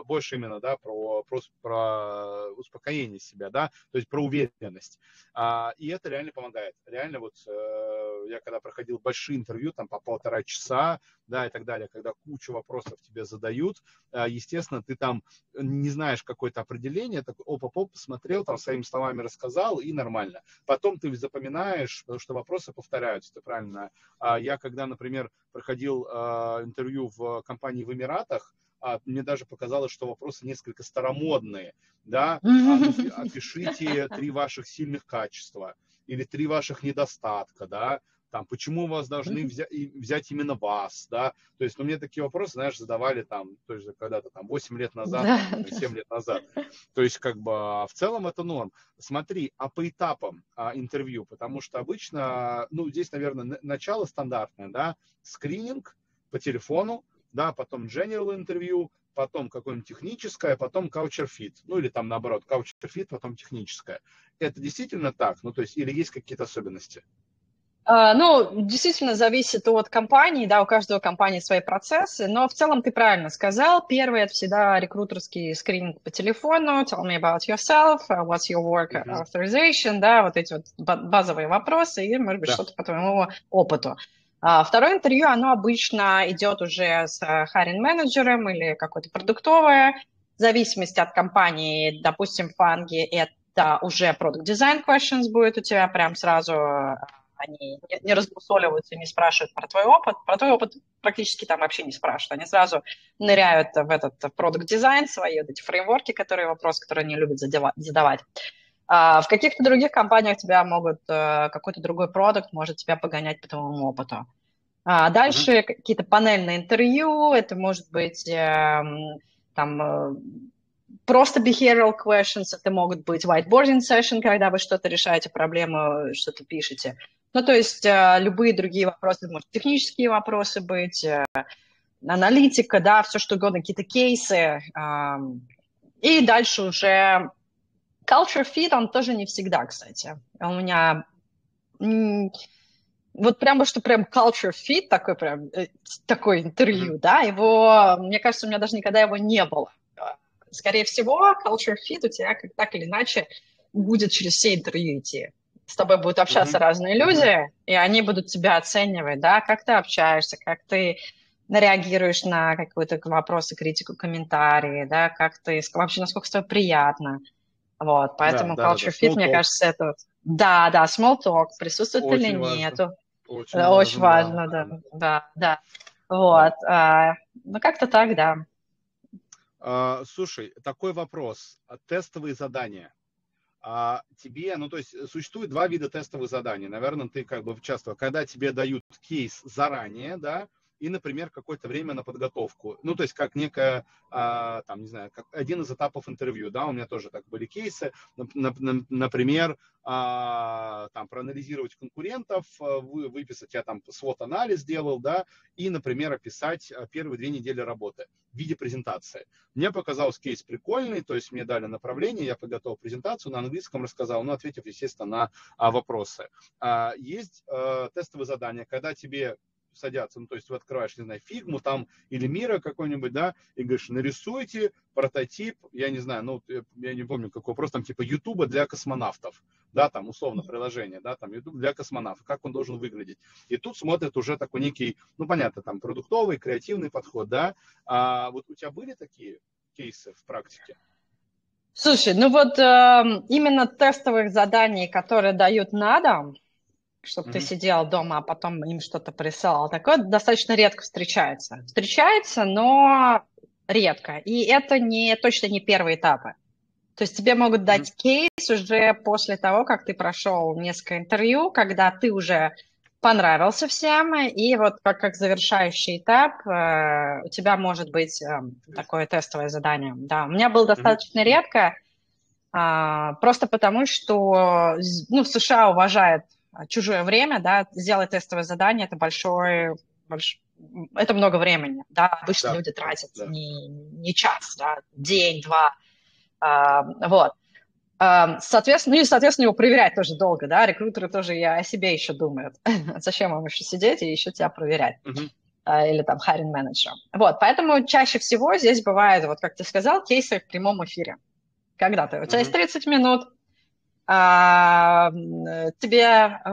S1: больше именно, да, про, про, про успокоение себя, да, то есть про уверенность. А, и это реально помогает. Реально вот э, я когда проходил большие интервью, там, по полтора часа, да, и так далее, когда кучу вопросов тебе задают, естественно, ты там не знаешь какое-то определение, такой, опа-поп, посмотрел, там своими словами рассказал, и нормально. Потом ты запоминаешь, потому что вопросы повторяются, ты правильно. А я, когда, например, проходил а, интервью в компании в Эмиратах, а, мне даже показалось, что вопросы несколько старомодные, да, опишите три ваших сильных качества или три ваших недостатка, да, там, почему вас должны взять, взять именно вас, да, то есть, ну, мне такие вопросы, знаешь, задавали там, то есть, когда-то там 8 лет назад, да. 7 лет назад, то есть, как бы, а в целом это норм. Смотри, а по этапам а, интервью, потому что обычно, ну, здесь, наверное, начало стандартное, да, скрининг по телефону, да, потом general интервью, потом какое-нибудь техническое, потом culture fit, ну или там наоборот, culture fit, потом техническое. Это действительно так? Ну то есть или есть какие-то особенности?
S2: А, ну, действительно зависит от компании, да, у каждого компании свои процессы, но в целом ты правильно сказал. Первый – это всегда рекрутерский скрининг по телефону, tell me about yourself, uh, what's your work authorization, да, вот эти вот базовые вопросы и, может быть, да. что-то по твоему опыту. А второе интервью, оно обычно идет уже с харин-менеджером или какое-то продуктовое, в зависимости от компании, допустим, в Фанге это уже product design questions будет у тебя прям сразу они не разбусоливаются, не спрашивают про твой опыт. Про твой опыт практически там вообще не спрашивают. Они сразу ныряют в этот продукт дизайн свои вот эти фреймворки, которые вопрос, которые они любят задавать. А в каких-то других компаниях тебя могут, э, какой-то другой продукт может тебя погонять по твоему опыту. А дальше mm-hmm. какие-то панельные интервью, это может быть эм, там э, просто behavioral questions, это могут быть whiteboarding session, когда вы что-то решаете, проблему, что-то пишете. Ну, то есть э, любые другие вопросы, может, технические вопросы быть, аналитика, да, все что угодно, какие-то кейсы. И дальше уже culture fit, он тоже не всегда, кстати. У меня вот прямо что прям culture fit, такой прям, э, такой интервью, да, его, мне кажется, у меня даже никогда его не было. Скорее всего, culture fit у тебя как так или иначе будет через все интервью идти с тобой будут общаться mm-hmm. разные люди, mm-hmm. и они будут тебя оценивать, да, как ты общаешься, как ты реагируешь на какие-то вопросы, критику, комментарии, да, как ты, вообще, насколько тебе приятно. Вот, поэтому да, culture да, fit, мне кажется, это... Да, да, small talk, присутствует очень или важно. нету. Очень, очень важно, важно, да, да, да. Вот, да. А, ну как-то так, да.
S1: А, слушай, такой вопрос. Тестовые задания – а тебе, ну то есть существует два вида тестовых заданий. Наверное, ты как бы участвовал, когда тебе дают кейс заранее, да, и, например, какое-то время на подготовку. Ну, то есть как некая, а, там, не знаю, как один из этапов интервью, да, у меня тоже так были кейсы, например, а, там, проанализировать конкурентов, а, вы, выписать, я там свод-анализ делал, да, и, например, описать а, первые две недели работы в виде презентации. Мне показался кейс прикольный, то есть мне дали направление, я подготовил презентацию, на английском рассказал, ну, ответив, естественно, на а, вопросы. Есть тестовые задания, когда тебе садятся, ну, то есть ты открываешь, не знаю, фигму там или мира какой-нибудь, да, и говоришь, нарисуйте прототип, я не знаю, ну, я не помню, какой вопрос, там, типа, Ютуба для космонавтов, да, там, условно, приложение, да, там, Ютуб для космонавтов, как он должен выглядеть. И тут смотрят уже такой некий, ну, понятно, там, продуктовый, креативный подход, да. А вот у тебя были такие кейсы в практике?
S2: Слушай, ну вот э, именно тестовых заданий, которые дают на дом, чтобы mm-hmm. ты сидел дома, а потом им что-то присылал. Такое достаточно редко встречается. Встречается, но редко. И это не, точно не первые этапы. То есть тебе могут дать mm-hmm. кейс уже после того, как ты прошел несколько интервью, когда ты уже понравился всем, и вот как, как завершающий этап э, у тебя может быть э, такое тестовое задание. Да, у меня было достаточно mm-hmm. редко, э, просто потому что ну, США уважают а, чужое время, да, сделать тестовое задание, это большое, больш... это много времени, да, обычно да, люди тратят да. Не, не час, да, день, два, а, вот. А, соответственно, ну и, соответственно, его проверять тоже долго, да, рекрутеры тоже и о себе еще думают. Зачем вам еще сидеть и еще тебя проверять? Uh-huh или там хайринг менеджер. Вот, поэтому чаще всего здесь бывает, вот как ты сказал, кейсы в прямом эфире. Когда ты, у тебя uh-huh. есть 30 минут, а, тебе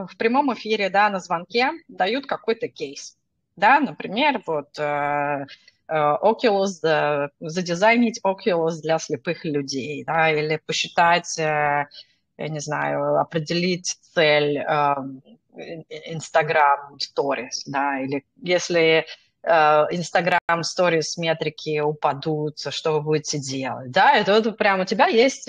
S2: в прямом эфире, да, на звонке дают какой-то кейс, да, например, вот э, э, Oculus, задизайнить Oculus для слепых людей, да, или посчитать, э, я не знаю, определить цель Instagram Stories, да, или если Instagram Stories метрики упадут, что вы будете делать, да, это вот прям у тебя есть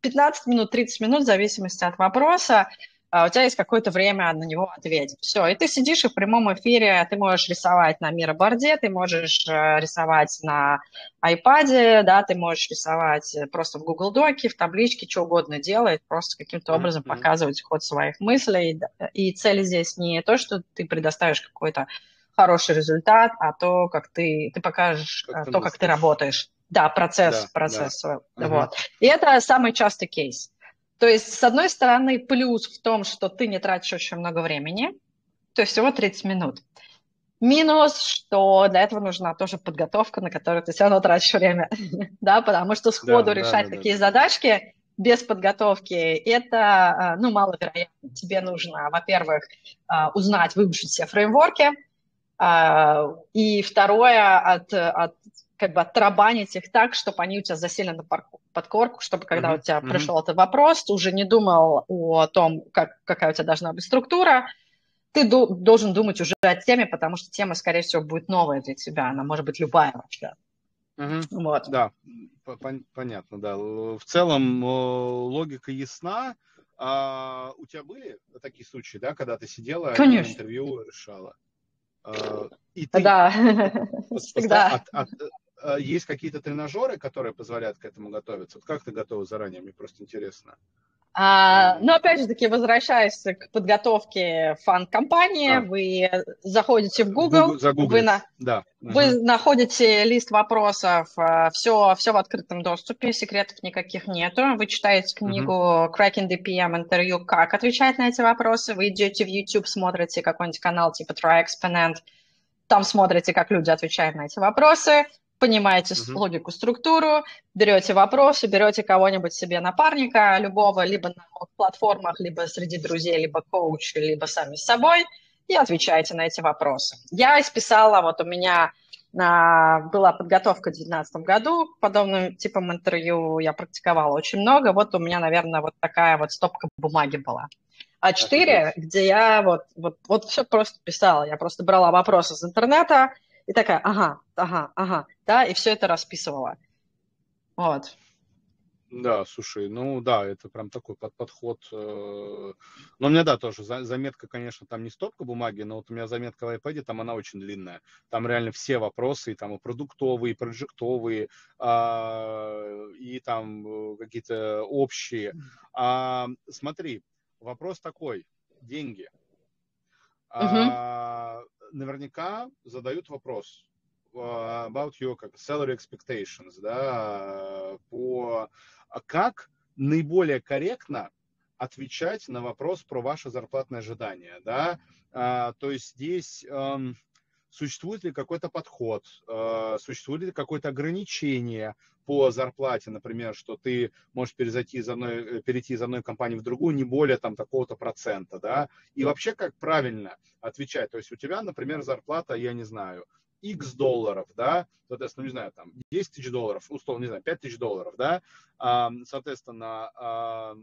S2: 15 минут, 30 минут, в зависимости от вопроса, а, у тебя есть какое-то время на него ответить. Все, и ты сидишь и в прямом эфире, ты можешь рисовать на мироборде, ты можешь э, рисовать на iPad, да, ты можешь рисовать просто в Google Доке, в табличке, что угодно делать, просто каким-то образом mm-hmm. показывать ход своих мыслей. И цель здесь не то, что ты предоставишь какой-то хороший результат, а то, как ты, ты покажешь как то, как ты работаешь. Да, процесс, да, процесс. Да. Вот. И это самый частый кейс. То есть, с одной стороны, плюс в том, что ты не тратишь очень много времени, то есть всего 30 минут. Минус, что для этого нужна тоже подготовка, на которую ты все равно тратишь время, да, потому что сходу да, решать да, да, такие да. задачки без подготовки, это, а, ну, маловероятно. Тебе нужно, во-первых, а, узнать, выучить все фреймворки, а, и второе, от, от как бы оттарабанить их так, чтобы они у тебя засели на подкорку, чтобы когда mm-hmm. у тебя mm-hmm. пришел этот вопрос, ты уже не думал о том, как, какая у тебя должна быть структура, ты до, должен думать уже о теме, потому что тема, скорее всего, будет новая для тебя, она может быть любая вообще.
S1: Угу. Вот. Да, понятно, да. В целом логика ясна. А у тебя были такие случаи, да, когда ты сидела
S2: Конечно.
S1: и интервью решала?
S2: А, и ты, да, всегда. От, от,
S1: есть какие-то тренажеры, которые позволяют к этому готовиться? Вот как ты готова заранее? Мне просто интересно.
S2: А, но опять же таки, возвращаясь к подготовке фан-компании, а. вы заходите в Google, вы, на,
S1: да.
S2: вы угу. находите лист вопросов, все, а, все в открытом доступе, секретов никаких нету. Вы читаете книгу угу. Cracking DPM интервью, как отвечать на эти вопросы. Вы идете в YouTube, смотрите какой-нибудь канал типа Try Exponent, там смотрите, как люди отвечают на эти вопросы понимаете uh-huh. логику, структуру, берете вопросы, берете кого-нибудь себе напарника, любого, либо на платформах, либо среди друзей, либо коуч, либо сами с собой, и отвечаете на эти вопросы. Я исписала, вот у меня а, была подготовка в 2019 году, подобным типом интервью я практиковала очень много, вот у меня, наверное, вот такая вот стопка бумаги была. А4, где я вот, вот, вот все просто писала, я просто брала вопросы из интернета, и такая, ага, ага, ага, да, и все это расписывала. Вот.
S1: Да, слушай, ну да, это прям такой под подход. Э, но у меня, да, тоже заметка, конечно, там не стопка бумаги, но вот у меня заметка в iPad, там она очень длинная. Там реально все вопросы, и там и продуктовые, и проджектовые, а, и там э, какие-то общие. А, смотри, вопрос такой, деньги. Uh-huh наверняка задают вопрос about your как, salary expectations, да, по а как наиболее корректно отвечать на вопрос про ваше зарплатное ожидание, да, а, то есть здесь эм, существует ли какой-то подход, э, существует ли какое-то ограничение по зарплате, например, что ты можешь перейти из одной, э, перейти из одной компании в другую не более там такого-то процента, да, и вообще как правильно отвечать, то есть у тебя, например, зарплата, я не знаю, X долларов, да, соответственно, не знаю, там 10 тысяч долларов, условно, не знаю, 5 тысяч долларов, да, соответственно,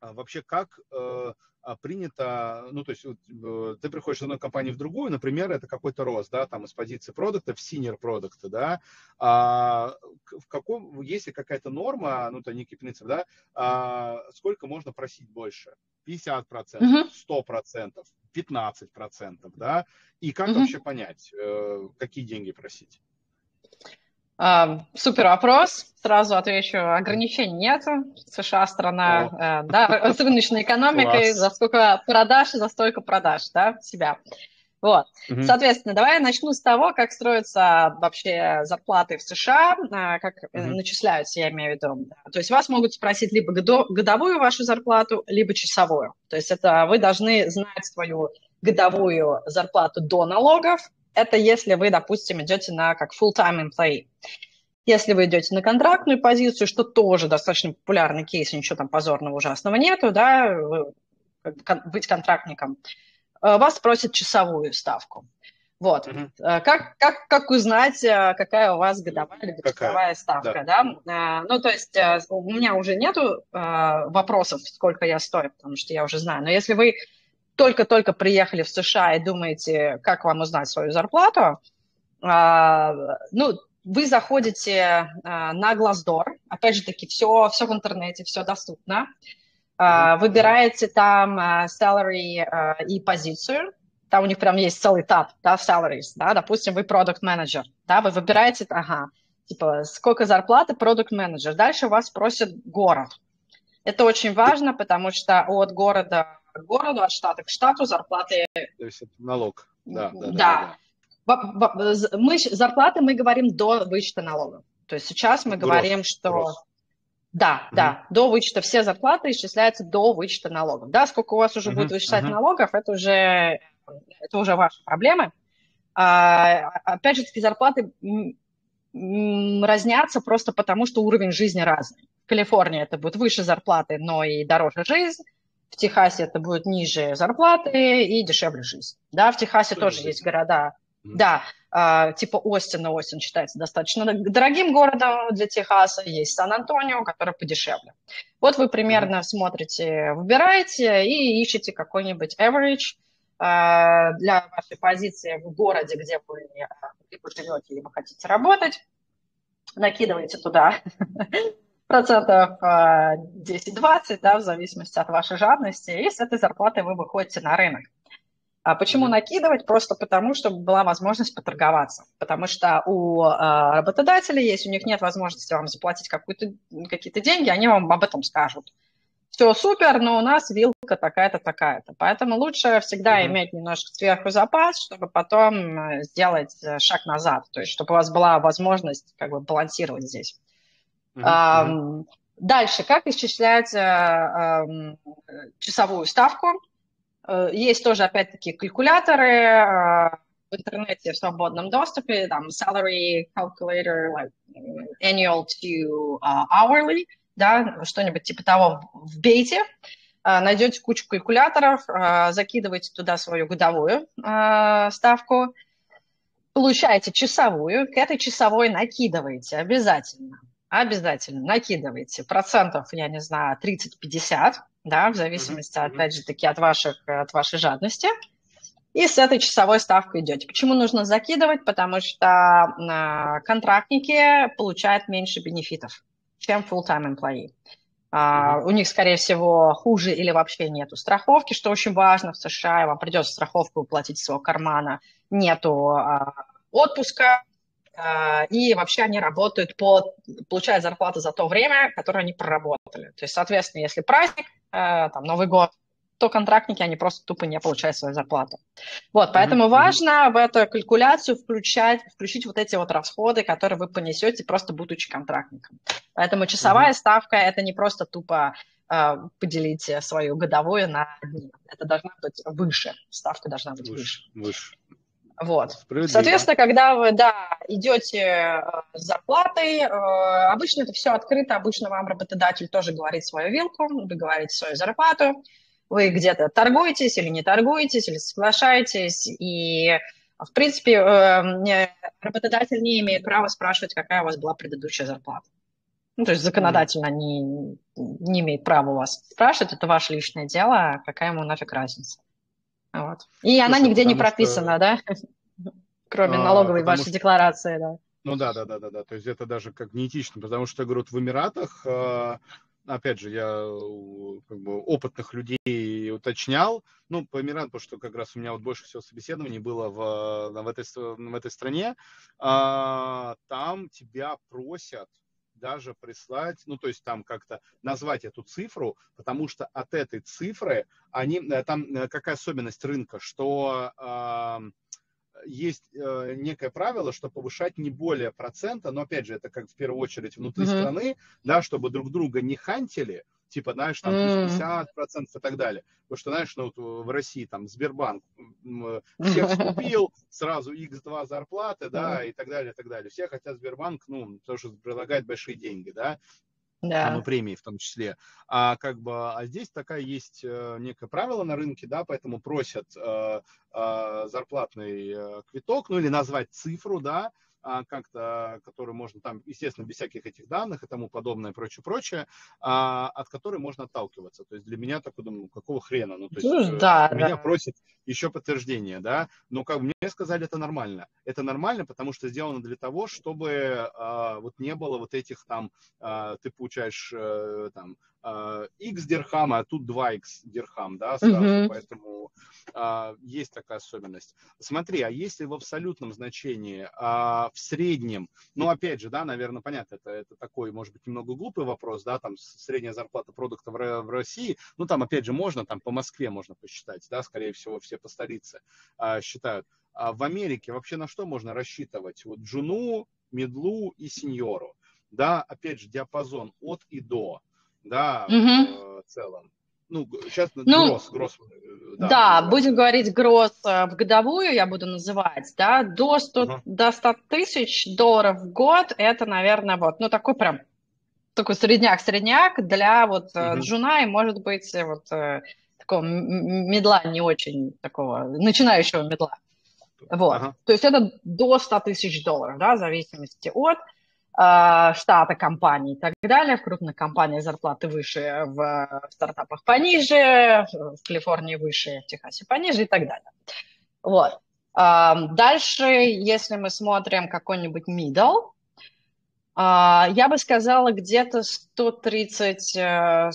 S1: вообще как э, а, принято, ну, то есть э, ты приходишь из одной компании в другую, например, это какой-то рост, да, там из позиции продукта в senior продукта, да, а, в каком, есть ли какая-то норма, ну, это некий принцип, да, а, сколько можно просить больше? 50%, uh-huh. 100%, 15%, да, и как uh-huh. вообще понять, э, какие деньги просить?
S2: Супер вопрос. Сразу отвечу, ограничений нет. США страна э, да, с рыночной экономикой, Класс. за сколько продаж, за столько продаж, да, себя. Вот. Угу. Соответственно, давай я начну с того, как строятся вообще зарплаты в США, а, как угу. начисляются, я имею в виду. То есть вас могут спросить либо годовую вашу зарплату, либо часовую. То есть это вы должны знать свою годовую зарплату до налогов, это если вы, допустим, идете на как full-time employee. Если вы идете на контрактную позицию, что тоже достаточно популярный кейс, ничего там позорного, ужасного нету, да, быть контрактником, э, вас просят часовую ставку. Вот. Mm-hmm. Как, как, как узнать, э, какая у вас годовая или часовая ставка, да. да? Ну, то есть у меня уже нету вопросов, сколько я стою, потому что я уже знаю. Но если вы только-только приехали в США и думаете, как вам узнать свою зарплату, а, ну, вы заходите а, на Glassdoor, опять же таки, все, все в интернете, все доступно, а, выбираете там salary и позицию, там у них прям есть целый этап, да, salaries, да, допустим, вы product manager, да, вы выбираете, ага, типа, сколько зарплаты product manager, дальше вас просят город. Это очень важно, потому что от города к городу, от штата к штату зарплаты...
S1: То есть это налог, да. Да, да, да.
S2: да. Мы, зарплаты мы говорим до вычета налогов. То есть сейчас мы Гроз, говорим, что... Гроз. Да, угу. да, до вычета все зарплаты исчисляются до вычета налогов. Да, сколько у вас уже угу, будет вычислять угу. налогов, это уже, это уже ваши проблемы. А, опять же таки, зарплаты разнятся просто потому, что уровень жизни разный. В Калифорнии это будет выше зарплаты, но и дороже жизнь. В Техасе это будет ниже зарплаты и дешевле жизнь. Да, в Техасе тоже есть города, да, э, типа Остина, Остин считается достаточно дорогим городом для Техаса, есть Сан-Антонио, который подешевле. Вот вы примерно mm-hmm. смотрите, выбираете и ищете какой-нибудь average э, для вашей позиции в городе, где вы либо живете, либо хотите работать. Накидываете туда процентов 10-20, да, в зависимости от вашей жадности, и с этой зарплатой вы выходите на рынок. А почему накидывать? Просто потому, чтобы была возможность поторговаться. Потому что у э, работодателей, если у них нет возможности вам заплатить какие-то деньги, они вам об этом скажут. Все супер, но у нас вилка такая-то, такая-то. Поэтому лучше всегда mm-hmm. иметь немножко сверху запас, чтобы потом э, сделать э, шаг назад. То есть, чтобы у вас была возможность как бы балансировать здесь. Mm-hmm. А, дальше, как исчислять а, а, часовую ставку? Э, есть тоже, опять-таки, калькуляторы э, в интернете в свободном доступе, там, salary calculator, like, annual to uh, hourly, да, что-нибудь типа того вбейте, найдете кучу калькуляторов, закидываете туда свою годовую ставку, получаете часовую, к этой часовой накидываете обязательно, обязательно накидываете процентов, я не знаю, 30-50, да, в зависимости, mm-hmm. опять же таки, от, ваших, от вашей жадности. И с этой часовой ставкой идете. Почему нужно закидывать? Потому что э, контрактники получают меньше бенефитов, чем full-time employee. Uh, у них, скорее всего, хуже или вообще нету страховки, что очень важно в США, вам придется страховку платить из своего кармана, нету uh, отпуска, и вообще они работают по, получают зарплату за то время, которое они проработали. То есть, соответственно, если праздник, Э, там, Новый год, то контрактники, они просто тупо не получают свою зарплату. Вот, поэтому mm-hmm. важно в эту калькуляцию включать, включить вот эти вот расходы, которые вы понесете, просто будучи контрактником. Поэтому часовая mm-hmm. ставка – это не просто тупо э, поделить свою годовую на дни. Это должна быть выше, ставка должна быть выше. Выше. Вот. Соответственно, когда вы, да, идете э, с зарплатой, э, обычно это все открыто, обычно вам работодатель тоже говорит свою вилку, вы говорите свою зарплату, вы где-то торгуетесь или не торгуетесь, или соглашаетесь, и, в принципе, э, работодатель не имеет права спрашивать, какая у вас была предыдущая зарплата. Ну, то есть законодательно не, не имеет права вас спрашивать, это ваше личное дело, какая ему нафиг разница. Вот. И Слушай, она нигде не прописана, что... да? Кроме а, налоговой вашей что... декларации, да.
S1: Ну да, да, да, да, да. То есть это даже как неэтично, потому что, я говорю, в Эмиратах, а, опять же, я как бы, опытных людей уточнял, ну, по Эмиратам, потому что как раз у меня вот больше всего собеседований было в, в, этой, в этой стране, а, там тебя просят даже прислать, ну, то есть там как-то назвать эту цифру, потому что от этой цифры они, э, там э, какая особенность рынка, что есть э, некое правило, что повышать не более процента, но опять же, это как в первую очередь внутри mm-hmm. страны, да, чтобы друг друга не хантили, типа, знаешь, там плюс 50% и так далее. Потому что, знаешь, ну, вот в России там Сбербанк всех вступил, сразу x2 зарплаты, да, и так далее, и так далее. Все хотят Сбербанк, ну, потому что предлагает большие деньги, да, да. Там и премии в том числе. А как бы, а здесь такая есть э, некое правило на рынке, да, поэтому просят э, э, зарплатный э, квиток, ну или назвать цифру, да, как-то, который можно там, естественно, без всяких этих данных и тому подобное, прочее, прочее, а, от которой можно отталкиваться. То есть для меня такой, думаю, какого хрена? Ну, то есть ну, да, меня да. просят еще подтверждение, да, но как мне сказали, это нормально. Это нормально, потому что сделано для того, чтобы а, вот не было вот этих там, ты получаешь там x дирхама, а тут 2x дирхам, да, сразу, угу. поэтому а, есть такая особенность. Смотри, а если в абсолютном значении, а, в среднем, ну, опять же, да, наверное, понятно, это, это такой, может быть, немного глупый вопрос, да, там средняя зарплата продукта в, в России, ну, там, опять же, можно, там по Москве можно посчитать, да, скорее всего, все по столице а, считают. А в Америке вообще на что можно рассчитывать? Вот джуну, медлу и сеньору. Да, опять же, диапазон от и до, да, угу. в целом.
S2: Ну, сейчас ну, гроз, гроз. Э, да, да будем говорить гроз э, в годовую, я буду называть, да, до 100, угу. до 100 тысяч долларов в год, это, наверное, вот, ну, такой прям, такой средняк-средняк для вот угу. джуна и, может быть, вот такого медла не очень такого, начинающего медла. Вот. Ага. То есть это до 100 тысяч долларов, да, в зависимости от э, штата компании и так далее. В крупных компаниях зарплаты выше, в стартапах пониже, в Калифорнии выше, в Техасе пониже и так далее. Вот. Э, дальше, если мы смотрим какой-нибудь middle, э, я бы сказала где-то 130-150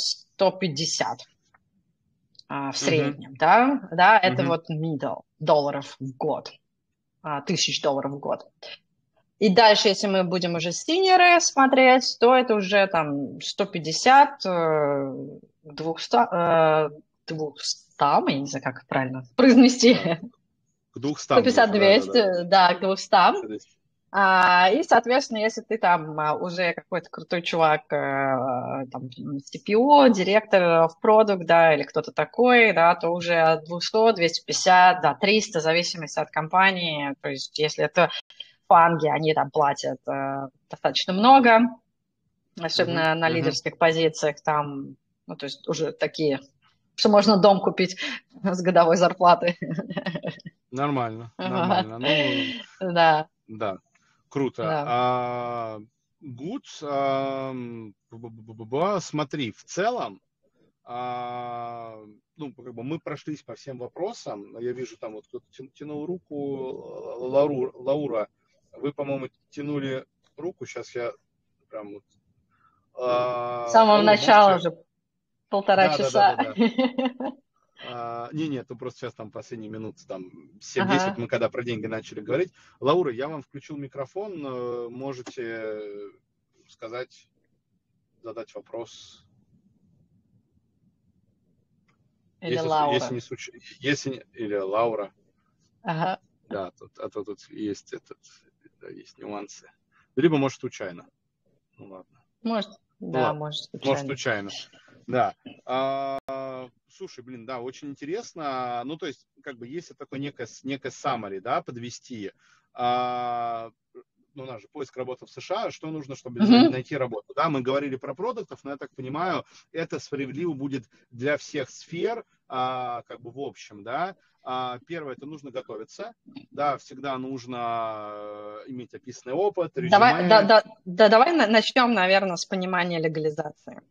S2: а, в среднем, mm-hmm. да, да, это mm-hmm. вот middle долларов в год, тысяч долларов в год. И дальше, если мы будем уже синеры смотреть, то это уже там 150, 200, 200, я не знаю, как правильно произнести.
S1: К 200.
S2: 150, 200, да, да, да. да к 200. А, и, соответственно, если ты там а, уже какой-то крутой чувак, э, там, CPO, директор в продукт, да, или кто-то такой, да, то уже от 200, 250, да, 300, в зависимости от компании. То есть, если это фанги, они там платят э, достаточно много, особенно mm-hmm. на лидерских mm-hmm. позициях, там, ну, то есть уже такие, что можно дом купить с годовой зарплаты.
S1: Нормально, нормально.
S2: Ну, да.
S1: Да. Круто. Да. А, good. А, смотри, в целом, а, ну, как бы мы прошлись по всем вопросам. Я вижу, там вот кто-то тянул руку. Лаура, Лаура, вы, по-моему, тянули руку. Сейчас я прям вот...
S2: А, С самого начала можете... уже полтора да, часа. Да, да.
S1: А, не, нет, ну просто сейчас там последние минуты, там 7-10, ага. мы когда про деньги начали говорить. Лаура, я вам включил микрофон, э, можете сказать, задать вопрос.
S2: Или если, Лаура.
S1: Если не случ... если Или Лаура.
S2: Ага.
S1: Да, тут, а то тут есть, этот, да, есть нюансы. Либо, может, случайно. Ну ладно.
S2: Может, ну, да, ладно. может,
S1: случайно. Может, случайно. Да. А, слушай, блин, да, очень интересно. Ну, то есть, как бы, если такое некое, некое summary, да, подвести, а, ну, у нас же поиск работы в США, что нужно, чтобы mm-hmm. найти работу, да, мы говорили про продуктов, но я так понимаю, это справедливо будет для всех сфер, а, как бы, в общем, да, а, Первое, это нужно готовиться. Да, всегда нужно э, иметь описанный опыт.
S2: Резюме. Давай, да, да, да, давай начнем, наверное, с понимания легализации.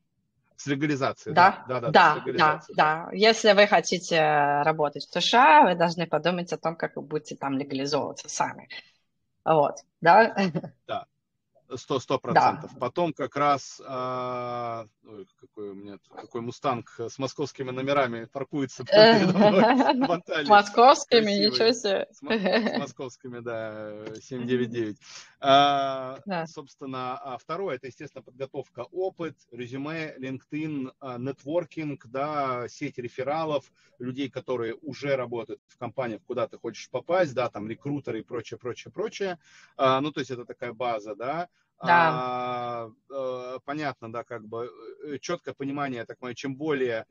S1: С легализацией,
S2: да? Да, да, да, да, да, да. Если вы хотите работать в США, вы должны подумать о том, как вы будете там легализовываться сами. Вот, да?
S1: Да. Сто, сто процентов. Потом как раз, а, ой, какой у меня, какой мустанг с московскими номерами паркуется
S2: С московскими, ничего себе.
S1: С московскими, да, 799. А, собственно, а второе, это, естественно, подготовка, опыт, резюме, LinkedIn, а, нетворкинг, да, сеть рефералов, людей, которые уже работают в компаниях, куда ты хочешь попасть, да, там рекрутеры и прочее, прочее, прочее. Ну, то есть это такая база, да.
S2: Да.
S1: А, э, понятно, да, как бы э, четкое понимание, я так понимаю, чем более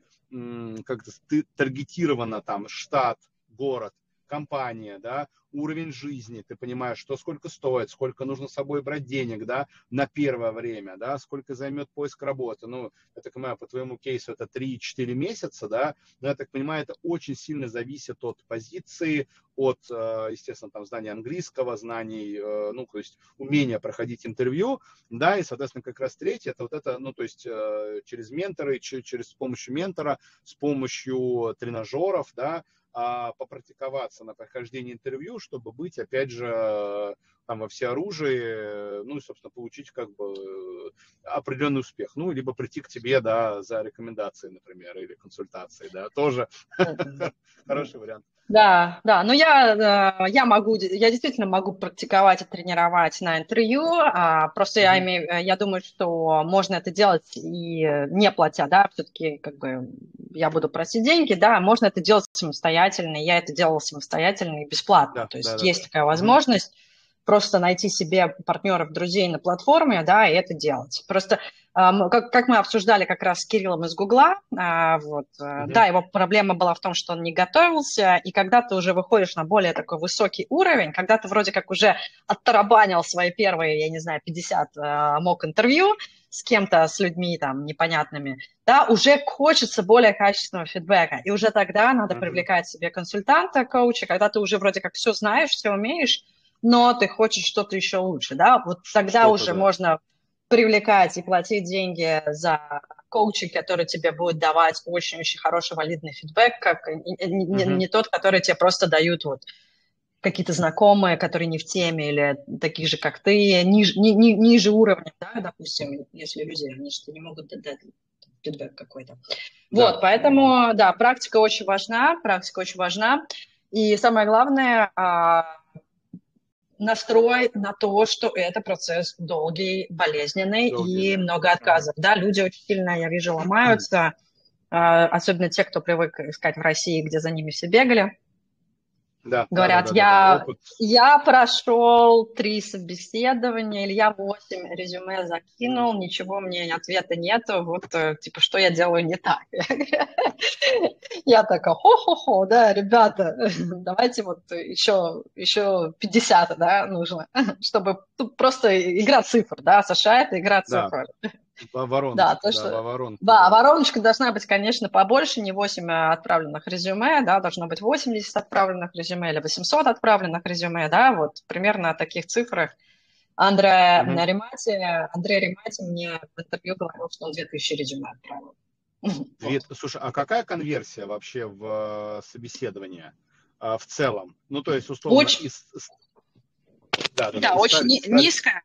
S1: как-то ты таргетировано там штат, город, компания, да, уровень жизни, ты понимаешь, что сколько стоит, сколько нужно с собой брать денег, да, на первое время, да, сколько займет поиск работы. Ну, я так понимаю, по твоему кейсу это 3-4 месяца, да, но я так понимаю, это очень сильно зависит от позиции, от, э, естественно, там, знания английского, знаний, э, ну, то есть умения проходить интервью, да, и, соответственно, как раз третье, это вот это, ну, то есть э, через менторы, через с помощью ментора, с помощью тренажеров, да, попрактиковаться на прохождении интервью, чтобы быть, опять же, там во всеоружии, ну и, собственно, получить как бы определенный успех. Ну, либо прийти к тебе, да, за рекомендацией, например, или консультацией, да, тоже хороший вариант.
S2: Да, да, но я, э, я могу, я действительно могу практиковать и тренировать на интервью, а, просто я имею, э, я думаю, что можно это делать и не платя, да, все-таки как бы я буду просить деньги, да, можно это делать самостоятельно, я это делала самостоятельно и бесплатно, да, то есть да, есть да. такая возможность. Просто найти себе партнеров, друзей на платформе, да, и это делать. Просто как, как мы обсуждали как раз с Кириллом из Гугла, а, вот, mm-hmm. да, его проблема была в том, что он не готовился, и когда ты уже выходишь на более такой высокий уровень, когда ты вроде как уже оттарабанил свои первые, я не знаю, 50 а, мок интервью с кем-то, с людьми там непонятными, да, уже хочется более качественного фидбэка, и уже тогда надо mm-hmm. привлекать себе консультанта, коуча, когда ты уже вроде как все знаешь, все умеешь, но ты хочешь что-то еще лучше, да, вот тогда что уже да. можно привлекать и платить деньги за коучи, который тебе будет давать очень-очень хороший валидный фидбэк, как не, не, mm-hmm. не тот, который тебе просто дают вот какие-то знакомые, которые не в теме, или такие же, как ты, ниже, ни, ни, ниже уровня, да, допустим, если люди, они что не могут дать фидбэк какой-то. Да. Вот, поэтому, да, практика очень важна, практика очень важна. И самое главное, а, настрой на то, что это процесс долгий, болезненный долгий, и много отказов. Да, люди очень сильно, я вижу, ломаются, а, особенно те, кто привык искать в России, где за ними все бегали. Да, Говорят, да, да, я, да, да, я прошел три собеседования, или я восемь резюме закинул, ничего мне ответа нету, вот, э, типа, что я делаю не так? Я такая, хо-хо-хо, да, ребята, давайте вот еще, еще 50, да, нужно, чтобы просто игра цифр, да, США это игра цифр.
S1: Вороночка,
S2: да, то, что... да, воронка. Да, вороночка должна быть, конечно, побольше, не 8 отправленных резюме, да, должно быть 80 отправленных резюме или 800 отправленных резюме, да, вот примерно о таких цифрах. Андре mm-hmm. Ремати, Андрей Ремати мне в интервью говорил, что он 2000 резюме отправил.
S1: Две... Слушай, а какая конверсия вообще в э, собеседование а, в целом? Ну, то есть, условно...
S2: Очень, из... да, да, да, очень ставить, низкая.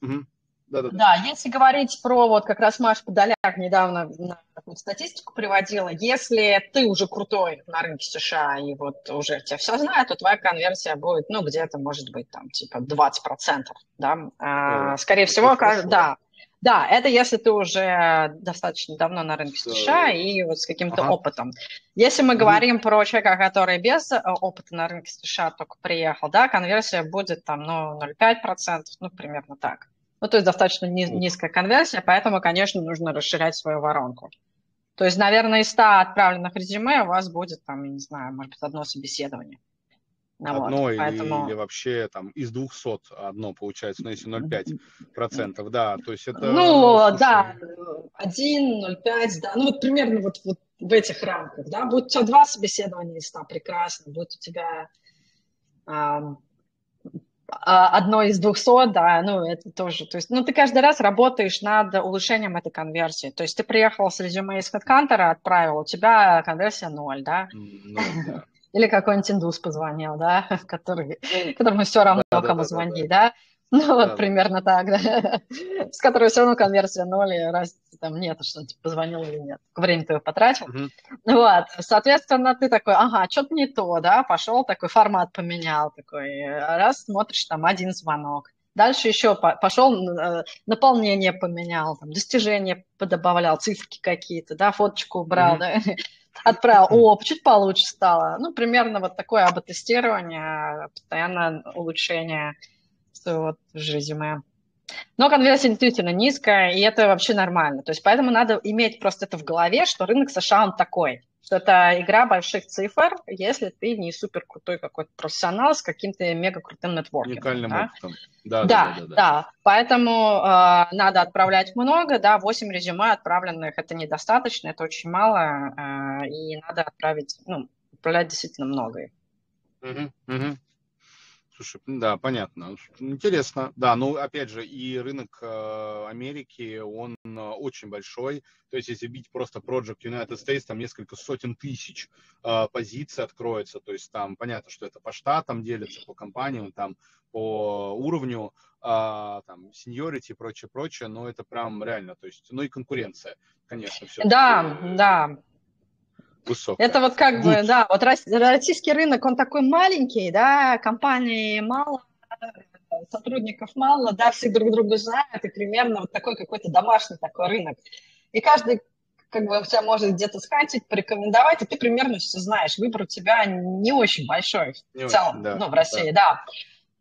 S2: Угу. Да, да, да. да, если говорить про, вот как раз Маша Подоляк недавно на статистику приводила, если ты уже крутой на рынке США и вот уже тебя все знают, то твоя конверсия будет, ну, где-то, может быть, там, типа 20%, да. А, скорее всего, да, да, это если ты уже достаточно давно на рынке США и вот с каким-то ага. опытом. Если мы говорим mm-hmm. про человека, который без э, опыта на рынке США только приехал, да, конверсия будет там, ну, 0,5%, ну, примерно так. Ну, то есть достаточно низкая конверсия, поэтому, конечно, нужно расширять свою воронку. То есть, наверное, из 100 отправленных резюме у вас будет, там, я не знаю, может быть, одно собеседование.
S1: Ну, одно вот, или, поэтому... или вообще там из 200 одно получается, ну если 0,5%, да, то есть это...
S2: Ну, слушай... да, 1, 0,5, да, ну вот примерно вот, вот в этих рамках, да, будет у тебя два собеседования из 100, прекрасно, будет у тебя а, одно из двухсот, да, ну, это тоже, то есть, ну, ты каждый раз работаешь над улучшением этой конверсии, то есть ты приехал с резюме из HeadHunter, отправил, у тебя конверсия ноль, да? Ну, да. Или какой-нибудь индус позвонил, да, который, которому все равно, да, кому да, звонить, да? да? Ну, вот да, примерно так, да. С которой все равно конверсия ноль, и разницы там нет, что типа позвонил или нет. Время ты потратил. Uh-huh. Вот, соответственно, ты такой, ага, что-то не то, да, пошел такой формат поменял, такой, раз смотришь, там один звонок. Дальше еще пошел, э, наполнение поменял, там, достижения подобавлял, циферки какие-то, да, фоточку убрал, mm-hmm. да, отправил, о, чуть получше стало. Ну, примерно вот такое аботестирование, постоянное улучшение вот резюме. Но конверсия действительно низкая, и это вообще нормально. То есть поэтому надо иметь просто это в голове, что рынок США, он такой, что это игра больших цифр, если ты не супер крутой какой-то профессионал с каким-то мега крутым нетворкингом. Уникальным да? опытом. Да, да, да, да, да. да. Поэтому э, надо отправлять много, да, 8 резюме отправленных это недостаточно, это очень мало, э, и надо отправить, ну, отправлять действительно много. Угу,
S1: угу. Слушай, да, понятно. Интересно. Да, ну, опять же, и рынок э, Америки, он э, очень большой. То есть, если бить просто Project United States, там несколько сотен тысяч э, позиций откроется. То есть, там понятно, что это по штатам делится, по компаниям, там по уровню, э, там, seniority и прочее, прочее. Но это прям реально, то есть, ну и конкуренция, конечно.
S2: Да, да. Высокая. Это вот как бы, да, вот российский рынок, он такой маленький, да, компаний мало, сотрудников мало, да, все друг друга знают, и примерно вот такой какой-то домашний такой рынок. И каждый как бы тебя может где-то схантить, порекомендовать, и ты примерно все знаешь. Выбор у тебя не очень большой не в целом, очень, да, ну, в России, да. да.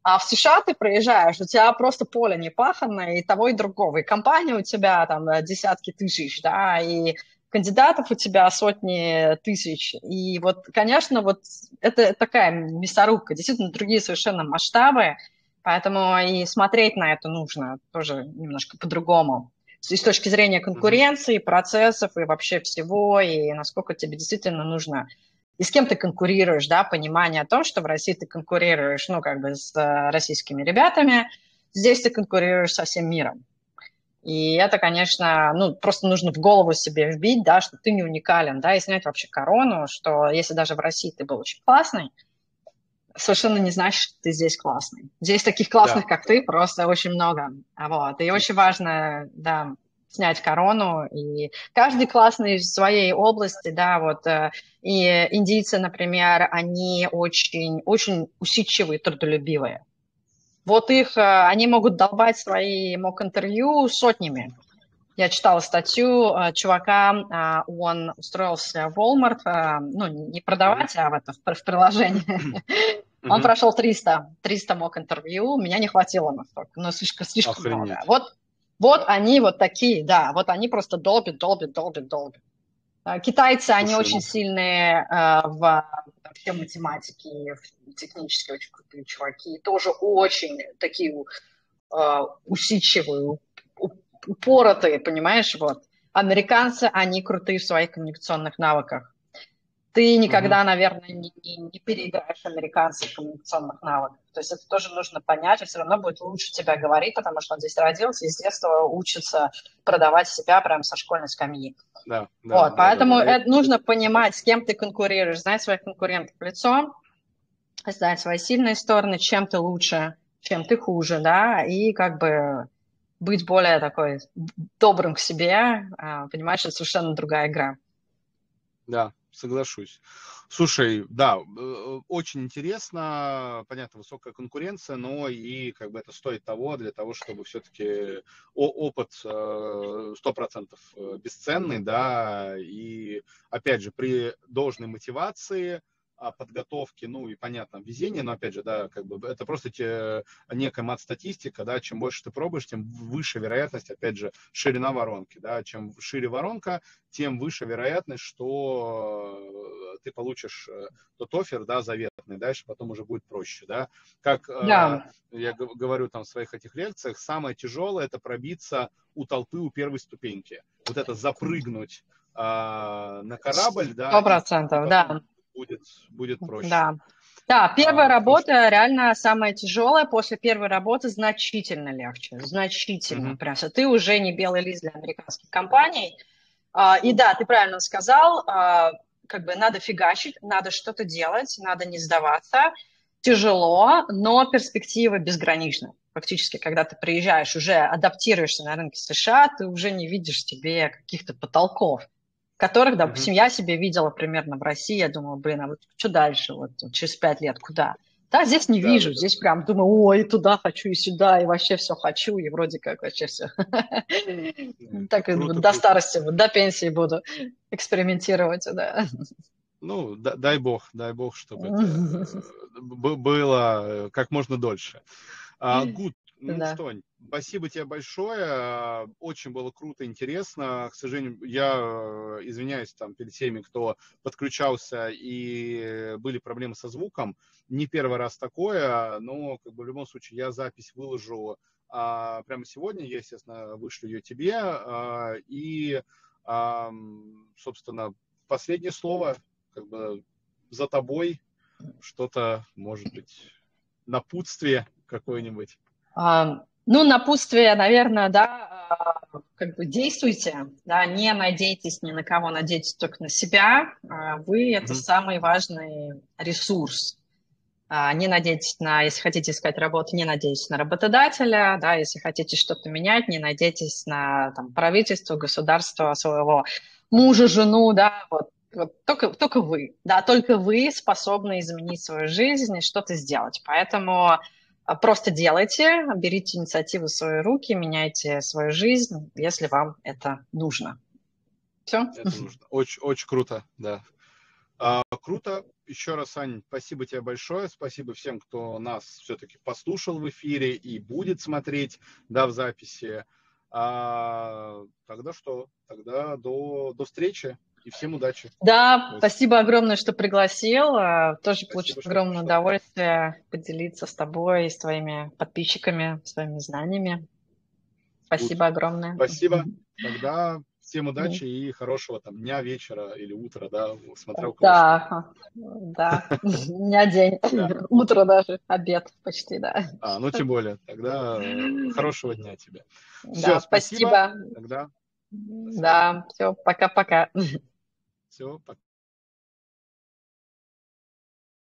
S2: А в США ты приезжаешь, у тебя просто поле не паханное, и того, и другого. И компания у тебя там э, десятки тысяч, да, и кандидатов у тебя сотни тысяч. И вот, конечно, вот это такая мясорубка, действительно другие совершенно масштабы, поэтому и смотреть на это нужно тоже немножко по-другому. И с точки зрения конкуренции, процессов и вообще всего, и насколько тебе действительно нужно и с кем ты конкурируешь, да, понимание о том, что в России ты конкурируешь, ну, как бы с э, российскими ребятами, здесь ты конкурируешь со всем миром. И это, конечно, ну, просто нужно в голову себе вбить, да, что ты не уникален, да, и снять вообще корону, что если даже в России ты был очень классный, совершенно не значит, что ты здесь классный. Здесь таких классных, да. как ты, просто очень много. Вот. И очень важно, да, снять корону. И каждый классный в своей области, да, вот. Э, и индийцы, например, они очень, очень усидчивые, трудолюбивые. Вот их, э, они могут долбать свои мок-интервью сотнями. Я читала статью э, чувака, он устроился в Walmart, ну, не продавать, а в, это, в приложении. Он прошел 300, 300 мок-интервью, меня не хватило на столько, но слишком, слишком много. Вот, вот они вот такие, да, вот они просто долбят, долбят, долбят, долбят. Китайцы, они очень сильные в вообще математике, технически очень крутые чуваки, тоже очень такие усидчивые, упоротые, понимаешь, вот. Американцы, они крутые в своих коммуникационных навыках ты никогда, mm-hmm. наверное, не, не, не переиграешь американцев в коммуникационных навыках. То есть это тоже нужно понять, и все равно будет лучше тебя говорить, потому что он здесь родился и с детства учится продавать себя прямо со школьной скамьи. Да, да, вот, да, поэтому да, да. Это нужно понимать, с кем ты конкурируешь, знать своих конкурентов в лицо, знать свои сильные стороны, чем ты лучше, чем ты хуже, да, и как бы быть более такой добрым к себе, а, понимаешь, это совершенно другая игра.
S1: Да, соглашусь. Слушай, да, э, очень интересно, понятно, высокая конкуренция, но и как бы это стоит того для того, чтобы все-таки опыт 100% э, э, бесценный, да, и опять же при должной мотивации – подготовки, ну и понятно, везение, но опять же, да, как бы это просто те, некая мат-статистика, да, чем больше ты пробуешь, тем выше вероятность, опять же, ширина воронки, да, чем шире воронка, тем выше вероятность, что э, ты получишь э, тот офер, да, заветный, дальше потом уже будет проще, да. Как э, да. э, я говорю там в своих этих лекциях, самое тяжелое это пробиться у толпы у первой ступеньки, вот это запрыгнуть э, на корабль, да.
S2: Сто процентов, да
S1: будет, будет проще.
S2: Да. Да, первая а, работа просто... реально самая тяжелая. После первой работы значительно легче. Значительно. Mm-hmm. Прям. Ты уже не белый лист для американских компаний. А, и да, ты правильно сказал, а, как бы надо фигачить, надо что-то делать, надо не сдаваться. Тяжело, но перспектива безгранична. Фактически, когда ты приезжаешь, уже адаптируешься на рынке США, ты уже не видишь тебе каких-то потолков которых, допустим, mm-hmm. я себе видела примерно в России, я думала, блин, а вот что дальше, вот через пять лет, куда? Да, здесь не да, вижу, да, здесь да. прям думаю, ой, и туда хочу, и сюда, и вообще все хочу, и вроде как вообще все. Так до старости, до пенсии буду экспериментировать, да.
S1: Ну, дай бог, дай бог, чтобы это было как можно дольше. Гуд, ну да. что, спасибо тебе большое. Очень было круто, интересно. К сожалению, я э, извиняюсь там перед всеми, кто подключался и были проблемы со звуком. Не первый раз такое, но как бы в любом случае я запись выложу а, прямо сегодня. Я, естественно, вышлю ее тебе. А, и, а, собственно, последнее слово как бы за тобой. Что-то, может быть, напутствие какое-нибудь.
S2: А, ну, напутствие, наверное, да, а, как бы действуйте, да, не надейтесь ни на кого, надейтесь только на себя. А, вы – это mm-hmm. самый важный ресурс. Не надейтесь на, если хотите искать работу, не надейтесь на работодателя, да, если хотите что-то менять, не надейтесь на там, правительство, государство своего мужа, жену, да, вот вот, только, только вы, да, только вы способны изменить свою жизнь и что-то сделать. Поэтому а, просто делайте, берите инициативу в свои руки, меняйте свою жизнь, если вам это нужно.
S1: Все? Это нужно. Очень, очень круто, да. А, круто. Еще раз, Ань, спасибо тебе большое. Спасибо всем, кто нас все-таки послушал в эфире и будет смотреть, да, в записи. А, тогда что? Тогда до, до встречи и всем удачи.
S2: Да, спасибо огромное, что пригласил. А, тоже получил огромное пришло. удовольствие поделиться с тобой и с твоими подписчиками, своими знаниями. Спасибо Gut. огромное.
S1: Спасибо. Тогда всем удачи и хорошего там дня, вечера или утра, да, смотря у
S2: кого Да, да, дня, день, утро даже, обед почти, да.
S1: А, ну тем более, тогда хорошего дня тебе.
S2: Все, спасибо.
S1: Тогда.
S2: Да, все, пока-пока.
S1: Все, пока.